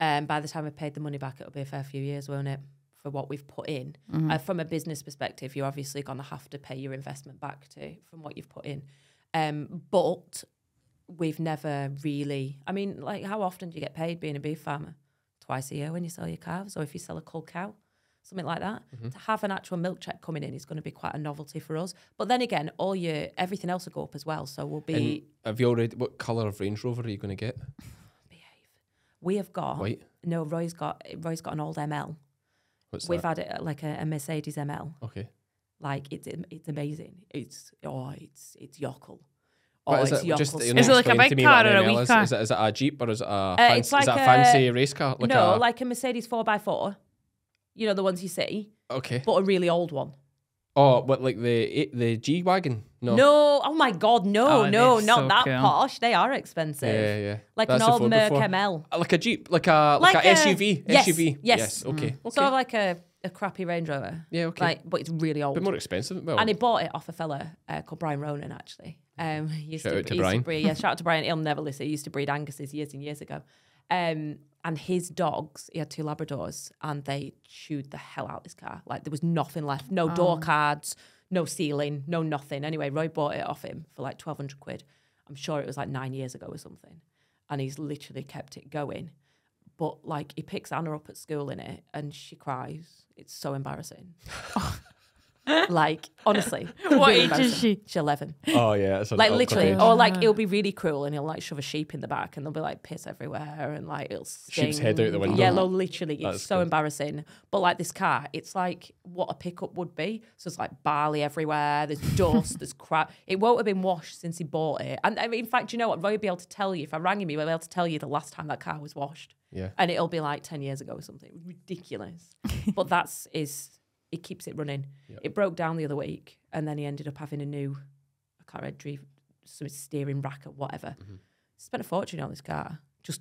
Um, by the time I've paid the money back, it'll be a fair few years, won't it? For what we've put in. Mm-hmm. Uh, from a business perspective, you're obviously going to have to pay your investment back to from what you've put in. Um, but we've never really. I mean, like, how often do you get paid being a beef farmer? Twice a year when you sell your calves, or if you sell a cull cow, something like that. Mm-hmm. To have an actual milk check coming in is going to be quite a novelty for us. But then again, all your everything else will go up as well. So we'll be. And have you already? What colour of Range Rover are you going to get? [sighs] we have got. White. No, Roy's got. Roy's got an old ML. What's We've that? had it uh, like a, a Mercedes ML. Okay. Like it's it's amazing. It's oh it's it's yokel. What Oh, is it's it? Just, you know, Is it like a big car or a wee ML is. car? Is it, is it a Jeep or is it a, fancy, it's like is it a a- fancy race car? Like no, a, like a Mercedes four x four. You know the ones you see, okay. but a really old one. Oh, what like the the G wagon? No. No, oh my god, no, Oh, no, not so that cool. posh. They are expensive. Yeah, yeah. Like That's an old Merc before. ML. Like a Jeep, like a like, Like a, a- SUV. yes, SUV. yes. Okay. Okay. Sort of like a, a crappy Range Rover. Yeah, okay. Like, but it's really old. bit more expensive. Well, And he bought it off a fella uh, called Brian Ronan, actually. Um, he used Shout to, out to he used Brian. breed, yeah, shout out to [laughs] Brian. He'll never listen. He used to breed Angus's years and years ago. Um, and his dogs, he had two Labradors, and they chewed the hell out of this car. Like there was nothing left, no oh. door cards, no ceiling, no nothing. Anyway, Roy bought it off him for like twelve hundred quid. I'm sure it was like nine years ago or something, and he's literally kept it going. But like he picks Anna up at school in it, and she cries. It's so embarrassing. [laughs] [laughs] like honestly, [laughs] What really age is she? She's eleven. Oh yeah, it's like awkward literally, age. or like it'll be really cruel, and he'll like shove a sheep in the back, and there'll be like piss everywhere, and like it'll sting. Sheep's head out the window. Yeah, no, literally, it's That's so good. embarrassing. But like this car, it's like what a pickup would be. So it's like barley everywhere. There's [laughs] dust. there's crap. It won't have been washed since he bought it. And I mean, in fact, you know what? Roy would be able to tell you if I rang him, he'll be able to tell you the last time that car was washed. Yeah. and it'll be like ten years ago or something. Ridiculous. [laughs] but that's is it keeps it running. It broke down the other week, and then he ended up having a new, I can't remember, some steering rack or whatever. Mm-hmm. Spent a fortune on this car. Just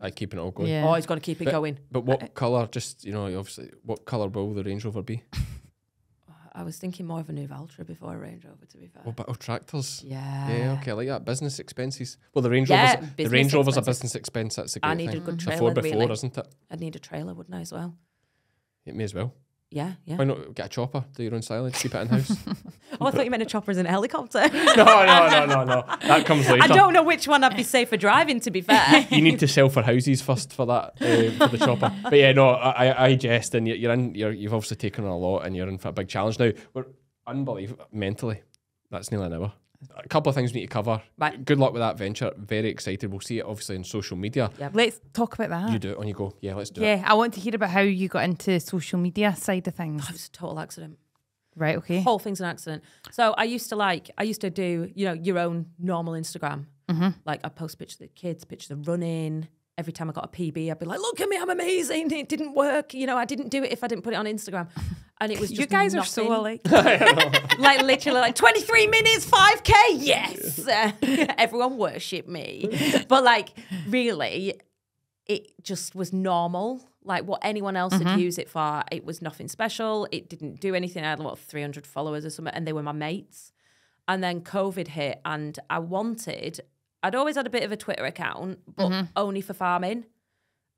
I keeping it all going. Yeah. oh, he's got to keep it But- going. But what colour? Just you know, obviously, what colour will the Range Rover be? [laughs] I was thinking more of a new Valtra before a Range Rover. To be fair, Oh, but oh, tractors. yeah, Yeah, okay, I like that. Business expenses. Well, the Range Yeah, Rover's the Range Rover's a business expense. That's a great I need a good trailer, Ford before, really. isn't it? I'd need a trailer, wouldn't I, as well? It may as well. Yeah, yeah. Why not get a chopper? Do your own silage. Keep it in house. [laughs] Oh, I thought you meant a chopper as in a helicopter. [laughs] no, no, no, no, no. That comes later. I don't know which one I'd be safer driving. To be fair, [laughs] You need to sell for houses first for that uh, for the chopper. But yeah, no, I, I- I jest, and you're, you're in. You're, you've obviously taken on a lot, and you're in for a big challenge now. We're unbelievable mentally. That's nearly an hour. A couple of things we need to cover. Right. Good luck with that venture. Very excited. We'll see it obviously on social media. Yep. Let's talk about that. You do it on you go. Yeah, let's do it. yeah, I want to hear about how you got into social media side of things. it was a total accident. Right, okay. whole thing's an accident. So I used to like, I used to do, you know, your own normal Instagram. Mm-hmm. Like I post pictures of the kids, pictures of running. Every time I got a PB, I'd be like, "Look at me, I'm amazing." It didn't work. You know, I didn't do it if I didn't put it on Instagram. And it was just you guys are so nothing. alike. [laughs] like literally like 23 minutes 5k yes. [laughs] Everyone worship me. But like really it just was normal. Like what anyone else Mm-hmm. would use it for it was nothing special. It didn't do anything. I had what 300 followers or something and they were my mates. And then covid hit and i wanted i'd always had a bit of a twitter account but Mm-hmm. only for farming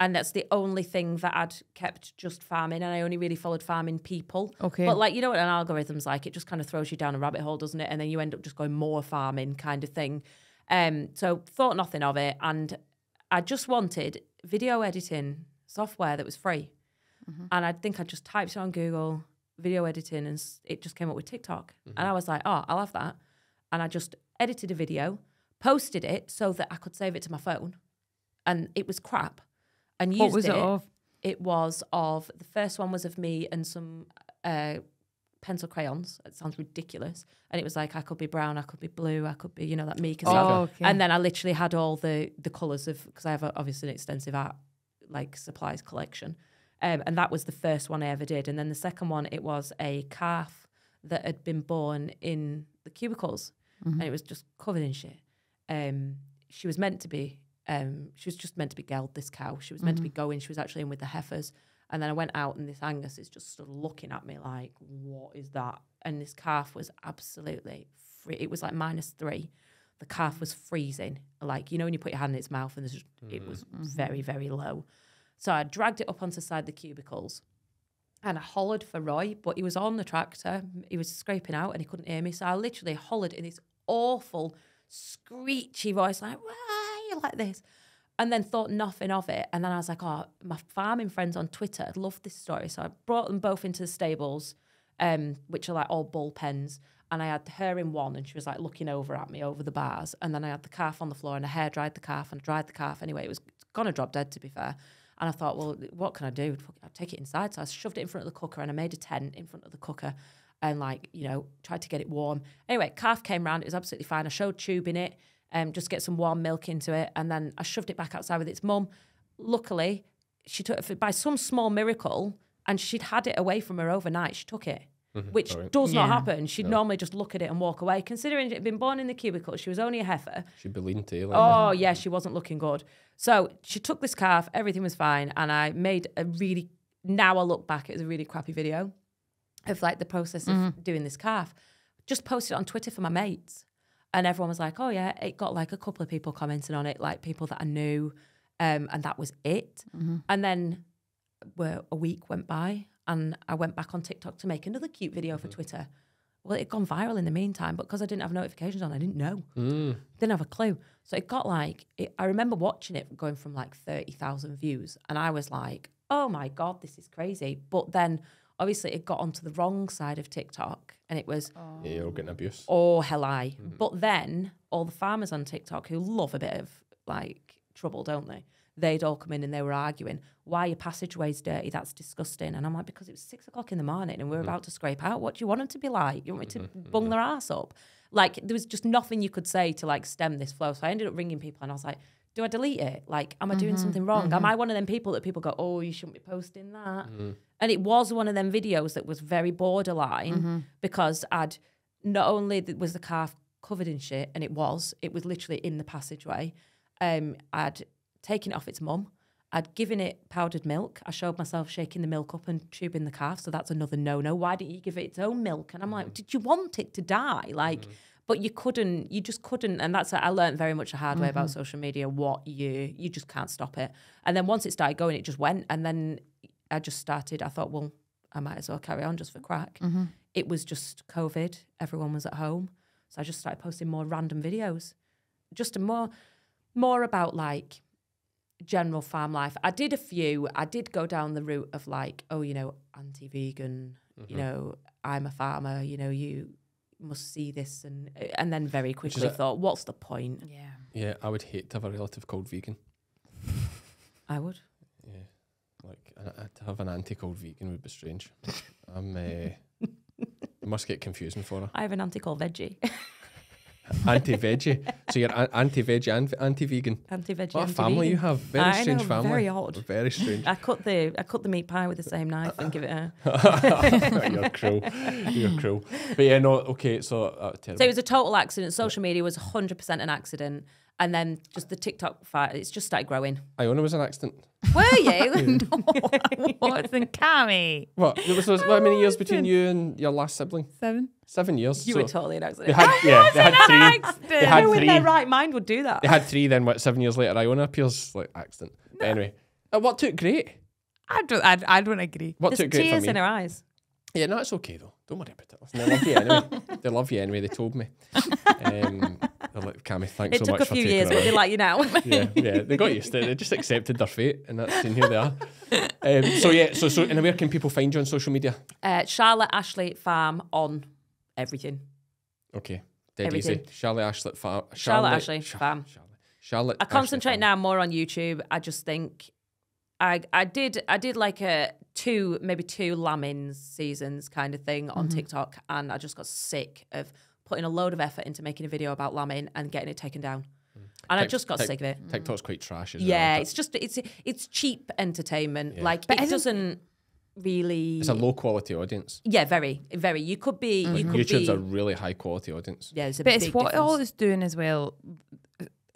and that's the only thing that I'd kept just farming, and I only really followed farming people. Okay. But like you know what an algorithm's like, it just kind of throws you down a rabbit hole, doesn't it? And then you end up just going more farming kind of thing. Um, so thought nothing of it, and I just wanted video editing software that was free. And I think I just typed it on Google, video editing, and it just came up with TikTok. And I was like, oh, I'll have that. And I just edited a video, posted it so that I could save it to my phone. And it was crap. And What was it of? It was of the first one was of me and some uh, pencil crayons. It sounds ridiculous. And it was like I could be brown, I could be blue, I could be you know that meek and Oh, okay. And then I literally had all the the colours of because I have a, obviously an extensive art like supplies collection. Um, and that was the first one I ever did. And then the second one, it was a calf that had been born in the cubicles, and it was just covered in shit. Um, she was meant to be, um, she was just meant to be gelled. This cow, she was meant to be mm-hmm. going. She was actually in with the heifers. And then I went out, and this Angus is just stood looking at me like, "What is that?" And this calf was absolutely free. It was like minus three. The calf was freezing. Like you know when you put your hand in its mouth, and just, it was mm-hmm. Mm-hmm. very very low. So I dragged it up onto the side of the cubicles and I hollered for Roy, but he was on the tractor. He was scraping out and he couldn't hear me. So I literally hollered in this awful, screechy voice, like, why like this? And then thought nothing of it. And then I was like, oh, my farming friends on Twitter loved this story. So I brought them both into the stables, um, which are like all bullpens. And I had her in one, and she was like looking over at me over the bars. And then I had the calf on the floor, and I hair dried the calf and dried the calf. Anyway, it was gonna drop dead, to be fair. And I thought, well, what can I do? I'll take it inside. So I shoved it in front of the cooker and I made a tent in front of the cooker and, like, you know, tried to get it warm. Anyway, calf came round. It was absolutely fine. I showed tube in it, um, just get some warm milk into it. And then I shoved it back outside with its mum. Luckily, she took it by some small miracle and she'd had it away from her overnight. She took it. Which does not happen. She'd normally just look at it and walk away. Considering it had been born in the cubicle, she was only a heifer. She'd be lean to you. Like Oh yeah, she wasn't looking good. So she took this calf, everything was fine, and I made a really. Now I look back, it was a really crappy video of like the process of doing this calf. Just posted it on Twitter for my mates, and everyone was like, "Oh yeah," it got like a couple of people commenting on it, like people that I knew, um, and that was it. Mm-hmm. And then, well, a week went by, and I went back on TikTok to make another cute video for mm-hmm. Twitter. Well, it had gone viral in the meantime, but because I didn't have notifications on, I didn't know mm. didn't have a clue. So it got like, it, I remember watching it going from like 30,000 views. And I was like, oh my God, this is crazy. But then obviously it got onto the wrong side of TikTok and it was, oh. Yeah, you're getting abuse. oh, hell I. Mm-hmm. But then all the farmers on TikTok who love a bit of like trouble, don't they? They'd all come in and they were arguing, why are your passageways dirty? That's disgusting. And I'm like, because it was six o'clock in the morning and we are mm-hmm. about to scrape out. What do you want them to be like? You want me to mm-hmm. bung their ass up? Like, there was just nothing you could say to like stem this flow. So I ended up ringing people and I was like, do I delete it? Like, am I doing something wrong? Am I one of them people that people go, oh, you shouldn't be posting that? And it was one of them videos that was very borderline mm-hmm. because I'd not only was the calf covered in shit, and it was, it was literally in the passageway. Um, I'd taken it off its mum. I'd given it powdered milk. I showed myself shaking the milk up and tubing the calf. So that's another no no. Why didn't you give it its own milk? And I'm like, mm. did you want it to die? Like, mm-hmm. but you couldn't, you just couldn't. And that's, I learned very much the hard way about mm-hmm. social media what you, you just can't stop it. And then once it started going, it just went. And then I just started, I thought, well, I might as well carry on just for crack. Mm-hmm. It was just COVID. Everyone was at home. So I just started posting more random videos, just a more, more about like general farm life. I did a few. I did go down the route of like, oh, you know, anti-vegan. You mm-hmm. know, I'm a farmer. You know, you must see this, and and then very quickly a- thought, what's the point? Yeah. Yeah, I would hate to have a relative called vegan. I would. To have an auntie called vegan would be strange. I'm. Uh, it must get confusing for her. I have an auntie called Veggie. [laughs] Anti-veggie. so you're an- anti-veggie and anti-vegan. Anti-veggie. What a family you have. Very I strange know, family. very odd. Very strange. I cut the I cut the meat pie with the same knife and give it a. [laughs] You're cruel. You're cruel. But yeah, no. Okay, so uh. So it was a total accident. Social media was 100% an accident. And then just the TikTok fight, it's just started growing. Iona was an accident. Were you? [laughs] [laughs] What's in Cammy? What? There was, was how many years between you and your last sibling? Seven. Seven years. you so were totally an [laughs] accident. They had, yeah, they had three. They had Who in three. their right mind would do that? They had three. Then what? Seven years later, Iona appears like accident. But anyway, uh, what took great? I don't. I, I don't agree. What There's took great for tears me? in her eyes. Yeah, no, it's okay though. Don't worry about it. Listen, they love you anyway. they love you anyway. They told me. Um, They're like, Cammy, thanks It so took much a for few taking years, it but away." they like you now. [laughs] yeah, yeah, they got used to it. They just accepted their fate, and that's and here they are. Um, so yeah, so so and where can people find you on social media? uh, Charlotte Ashley Farm on everything. Okay, dead Everything. easy. Charlotte Ashley Farm. Charlotte Ashley Char- Farm. Charlotte. Charlotte. I concentrate now more on YouTube. I just think I I did I did like a two maybe two lambings seasons kind of thing on TikTok, and I just got sick of putting a load of effort into making a video about lambing and getting it taken down, and I just got Tik- sick of it. TikTok's quite trash. As Yeah, well. it's just it's it's cheap entertainment. Like But it isn't- doesn't really. it's a low quality audience. yeah, very very. You could be you could YouTube's be. a really high quality audience. yeah, there's a But it's big what all difference. it's doing as well.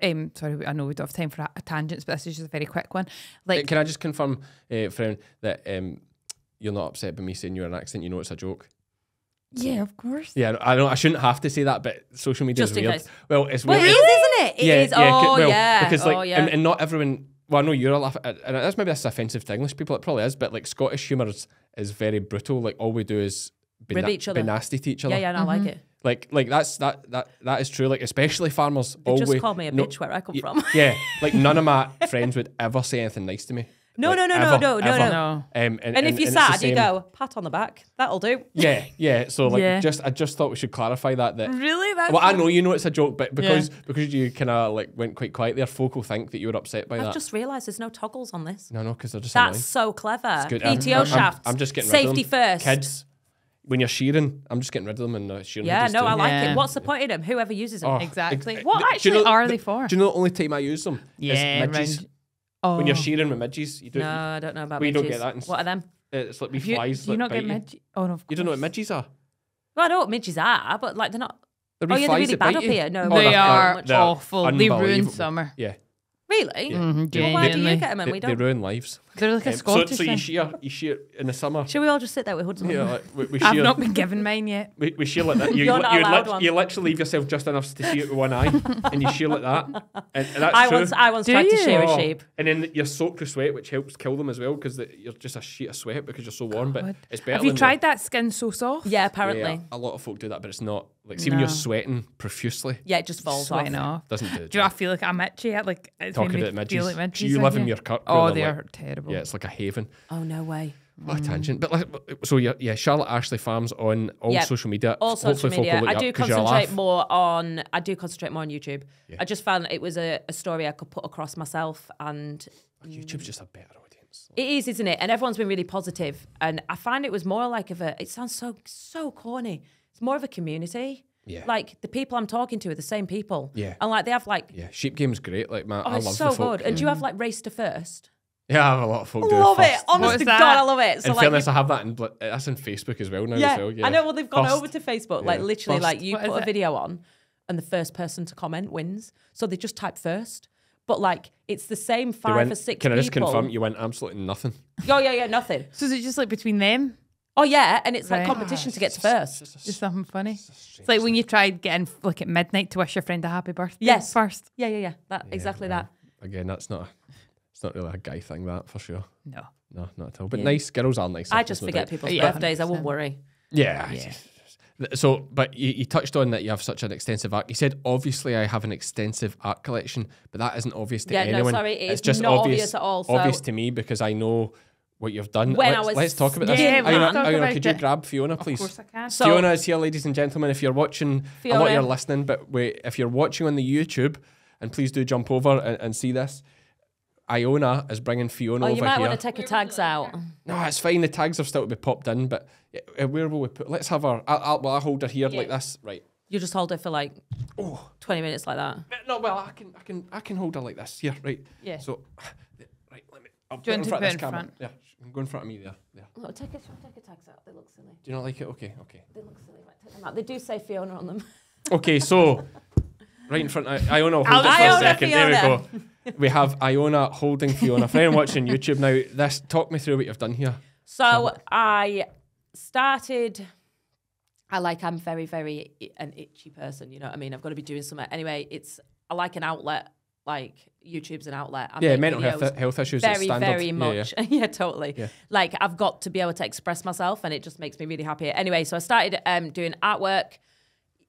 Um, sorry, I know we don't have time for a, tangents, but this is just a very quick one. Uh, Like, Can I just confirm, uh, friend, that um, you're not upset by me saying you're an accent? You know it's a joke. Yeah, of course. Yeah, I know I shouldn't have to say that, but social media Just is in weird. case. Well, it's Well, weird. it is, isn't it? It is. yeah, oh well, yeah. Because like, oh yeah. and, and not everyone. Well, I know you're a laugh, and that's maybe that's offensive to English people. It probably is, but like Scottish humour is, is very brutal. Like all we do is be, na- each other. be nasty to each other. yeah, yeah, and I like mm-hmm. it. Like, like that's that that that is true. Like, especially farmers. They just call me a no- bitch where I come y- from. Yeah, [laughs] like none of my friends would ever say anything nice to me. No, Like, no, no, no, ever, no, no, ever. no. No. Um, and, And, if you're it's the sad, you go pat on the back. That'll do. [laughs] Yeah, yeah. So like, Yeah. just I just thought we should clarify that that. Really? That's Well, I know you know it's a joke, but because because you kind of like went quite quiet there, folk will think that you were upset by I've that. just realised there's no toggles on this. No, no, because they're just That's annoying. so clever. Good. I'm- PTO I'm, I'm- I'm, just getting rid safety of them. first. Kids, when you're shearing, I'm just getting rid of them and uh, shearing. Yeah, no. I like Yeah. it. What's the point in them? Whoever uses them. Oh, Exactly. ex- What do you actually know are the- they for? Do you know the only time I use them? Yeah, is midges. round- Oh, When you're oh. shearing with midges, you don't. No, I don't know about We don't get that in- What are them? It's like we Have you, flies. do you that not get you. midge? Oh no, of You don't know what course. midges are? Well, I know what midges are, but like they're not. They're Oh, yeah, they're really bad up you. here. No, Oh, They are awful. They ruin summer. Yeah, Really? Mhm, Well, why do you get them and they, we they don't? They ruin lives. They're like a Um, so, Scottish so you thing. shear, you shear in the summer. Should we all just sit there with hoods on? Yeah, like, we, we I've not been given mine yet. We, we shear like that. You, [laughs] You're li- not you, allowed lit- one. you literally leave yourself just enough to see it with one eye, and you shear like that. And, and that's I true. once, I once Do tried to you? shear a Oh, sheep. And then you're soaked with sweat, which helps kill them as well because you're just a sheet of sweat because you're so warm. But it's better. Have you than tried that skin so soft? Yeah, apparently. yeah, Yeah, a lot of folk do that, but it's not like see when you're No. sweating profusely. Yeah, it just falls off. Sweating off. Doesn't do. the Do you know, I job. feel like I'm itchy? I like it's Talking made me about midges. feel like Do you in live in here. your Kirk? Oh, where they're like- terrible. Yeah, it's like a haven. Oh no way. What a tangent. But like, so yeah, yeah, Charlotte Ashley Farms on all Yep. social media. All Hopefully social folk will media. look I you do up 'cause you're concentrate laugh. more on. I do concentrate more on YouTube. I just found it was a, a story I could put across myself, and YouTube's just a better audience. it is, isn't it? And everyone's been really positive, and I find it was more like of a. It sounds so so corny. It's more of a community. Yeah. Like the people I'm talking to are the same people. Yeah. And like they have like. Yeah, Sheep Game's great. Like, man, Oh, I it's love so the folk. good. And do you have like race to first? Yeah, I have a lot of folk do love first. it. Honest to? God, I love it. So in like, fairness, you- I have that in bl- that's in Facebook as well now. yeah, as well. yeah. I know. Well, they've gone First. over to Facebook. Like Yeah. literally, First. like you What is put a it? video on, and the first person to comment wins. So they just type first. But like it's the same You five went- or six Can I just people. confirm you went absolutely nothing? Oh yeah, yeah, nothing. So is it just like between them? Oh yeah, and it's like Right. competition to get to first. Just something funny. It's like when you tried getting like at midnight to wish your friend a happy birthday. Yes. First. Yeah, yeah, yeah. That exactly that. Again, that's not. A, it's not really a guy thing. That for sure. No. No, not at all. But nice girls are nice. I just forget doubt. people's Yeah, birthdays. I won't worry. Yeah. I So, but you, you touched on that you have such an extensive art. You said obviously I have an extensive art collection, but that isn't obvious to Yeah, no, anyone. sorry, it it's just not obvious, obvious at all, so- Obvious to me because I know what you've done. When let's, was let's talk about this. Yeah, Iona, let's talk Iona, about could you it. grab Fiona, please? Of course I can. So Fiona is here, ladies and gentlemen. If you're watching, a lot of you are listening, but wait, if you're watching on the YouTube, and please do jump over and, and see this. Iona is bringing Fiona Oh, over you might here. want to take your tags out. No, it's fine. The tags have still to be popped in, but uh, where will we put? Let's have her. I'll, I'll, well, I'll hold her here like this. Right. You just hold it for like Oh. 20 minutes like that. No, well, I can, I can, I can hold her like this. Here, right. Yeah. So, [sighs] right. Let me. I'll Do you want to in front of this put it in camera. front? Yeah. I'm going in front of me there. There. No, take, it, take your tags out. They look silly. Do you not like it? Okay. Okay. They look silly. Right, take them out. They do say Fiona on them. [laughs] Okay. So, right in front. Of, Iona, hold it for a Iona, second. There we go. [laughs] We have Iona holding Fiona. For anyone watching YouTube now, this talk me through what you've done here. So I started. I like. I'm very, very i- an itchy person. You know what I mean? I've got to be doing something. Anyway, it's. I like an outlet. Like YouTube's an outlet. I Yeah, mental health, health issues. Very, standard. very much. yeah. [laughs] Yeah, totally. Yeah. Like I've got to be able to express myself, and it just makes me really happy. Anyway, so I started um, doing artwork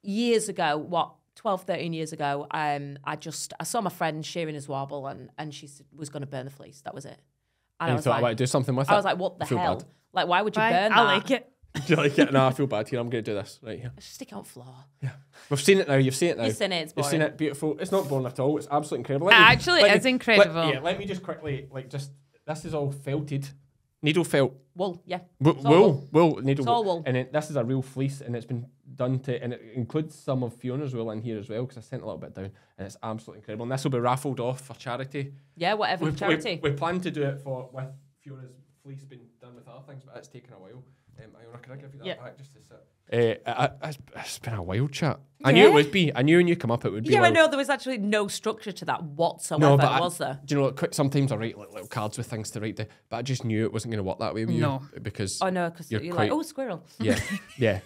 years ago. What 12, 13 years ago, um, I just I saw my friend shearing his warble and and she was going to burn the fleece. That was it. And, And I was thought like, about do something with it. I was like, what the hell? bad. Like, why would you Fine, burn I that? like it. [laughs] Do you like it? No, I feel bad here. I'm going to do this right here. Just stick it on the floor. We've seen it now. You've seen it now. You've seen it, it's You've seen it. Beautiful. It's not boring at all. It's absolutely incredible. Let me- actually let is me- incredible. Let, yeah, let me just quickly, like, just this is all felted, needle felt, Wool, yeah. w- It's all wool, wool, needle, It's all wool. and it, this is a real fleece, and it's been done to, and it includes some of Fiona's wool in here as well, because I sent a little bit down, and it's absolutely incredible. And this will be raffled off for charity. Yeah, whatever We, charity. we, we plan to do it for with Fiona's fleece being done with other things, but it's taken a while. Um, Iona, can I give you that Yeah. back just to sit? Uh, I, I, it's- it's been a wild chat. I knew it Yeah. would be. I knew when you come up, it would be. yeah, I wild. know there was actually no structure to that whatsoever, No, but I- was there? Do you know? Like, sometimes I write like, little cards with things to write down, but I just knew it wasn't going to work that way with No. you because Oh no, because You're you're, quite- like, oh, squirrel. yeah, [laughs] yeah,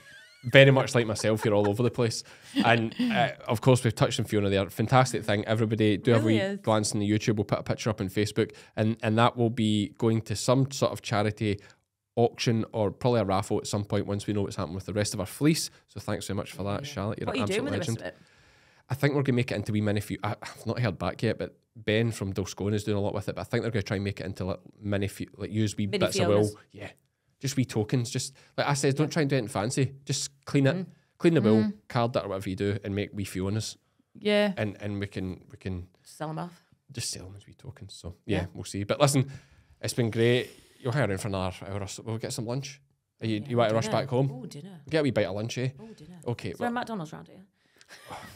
very much like myself. You're all over the place, and uh, of course we've touched on Fiona there. Fantastic thing. Everybody do have a Really wee is. glance in the YouTube. We'll put a picture up on Facebook, and and that will be going to some sort of charity auction or probably a raffle at some point once we know what's happened with the rest of our fleece. So thanks so much for that, Charlotte. You're What an you absolute with the rest legend. I think we're going to make it into wee mini few. I, I've not heard back yet, but Ben from Dalscone is doing a lot with it. But I think they're going to try and make it into like mini few, like use wee Mini bits of wool. Yeah, just wee tokens. Just like I said, don't try and do anything fancy. Just clean Mm. it, clean the wool, card that or whatever you do, and make wee Fionas, Yeah. and and we can we can Sell them off. just sell them as wee tokens. So yeah, Yeah. we'll see. But listen, it's been great. You'll hire in for another hour or so. We'll get some lunch. Are you, you want to rush back home? Oh, dinner. Get a wee bite of lunch, eh? Oh, dinner. Okay, Is there a well, McDonald's round here?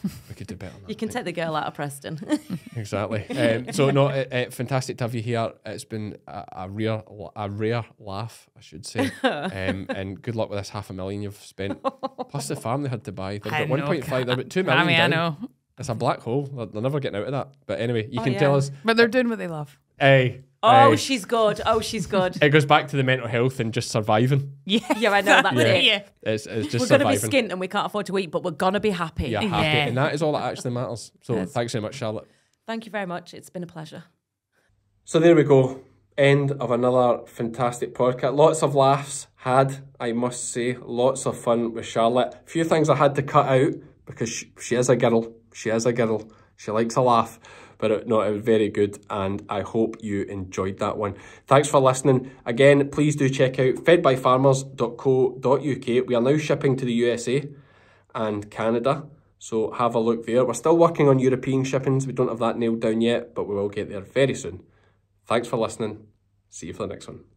[laughs] we could do better. [laughs] Than You can take the girl out of Preston. [laughs] Exactly. um, so no, uh, uh, fantastic to have you here. It's been a, a rare, a rare laugh, I should say. um, and good luck with this half a million you've spent. Plus the farm they had to buy. They're I about one know, point. They're about two million. I mean, I know. It's a black hole. They're, they're never getting out of that. But anyway, you Oh, can tell us. But they're doing what they love. Hey. Oh, hey. she's good. Oh, she's good. [laughs] It goes back to the mental health and just surviving. Yeah. [laughs] Yeah, I know, that's Yeah. it. Yeah. It's, it's just We're going to be surviving. skint and we can't afford to eat, but we're going to be happy. Yeah, happy. Yeah. And that is all that actually matters. So thanks so much, Charlotte. Thank you very much. It's been a pleasure. So there we go. End of another fantastic podcast. Lots of laughs had, I must say. Lots of fun with Charlotte. A few things I had to cut out because she, she is a girl. She is a girl. She likes a laugh. But it, no, it was very good, and I hope you enjoyed that one. Thanks for listening. Again, please do check out fedbyfarmers.co.uk. We are now shipping to the USA and Canada. So have a look there. We're still working on European shippings. We don't have that nailed down yet, but we will get there very soon. Thanks for listening. See you for the next one.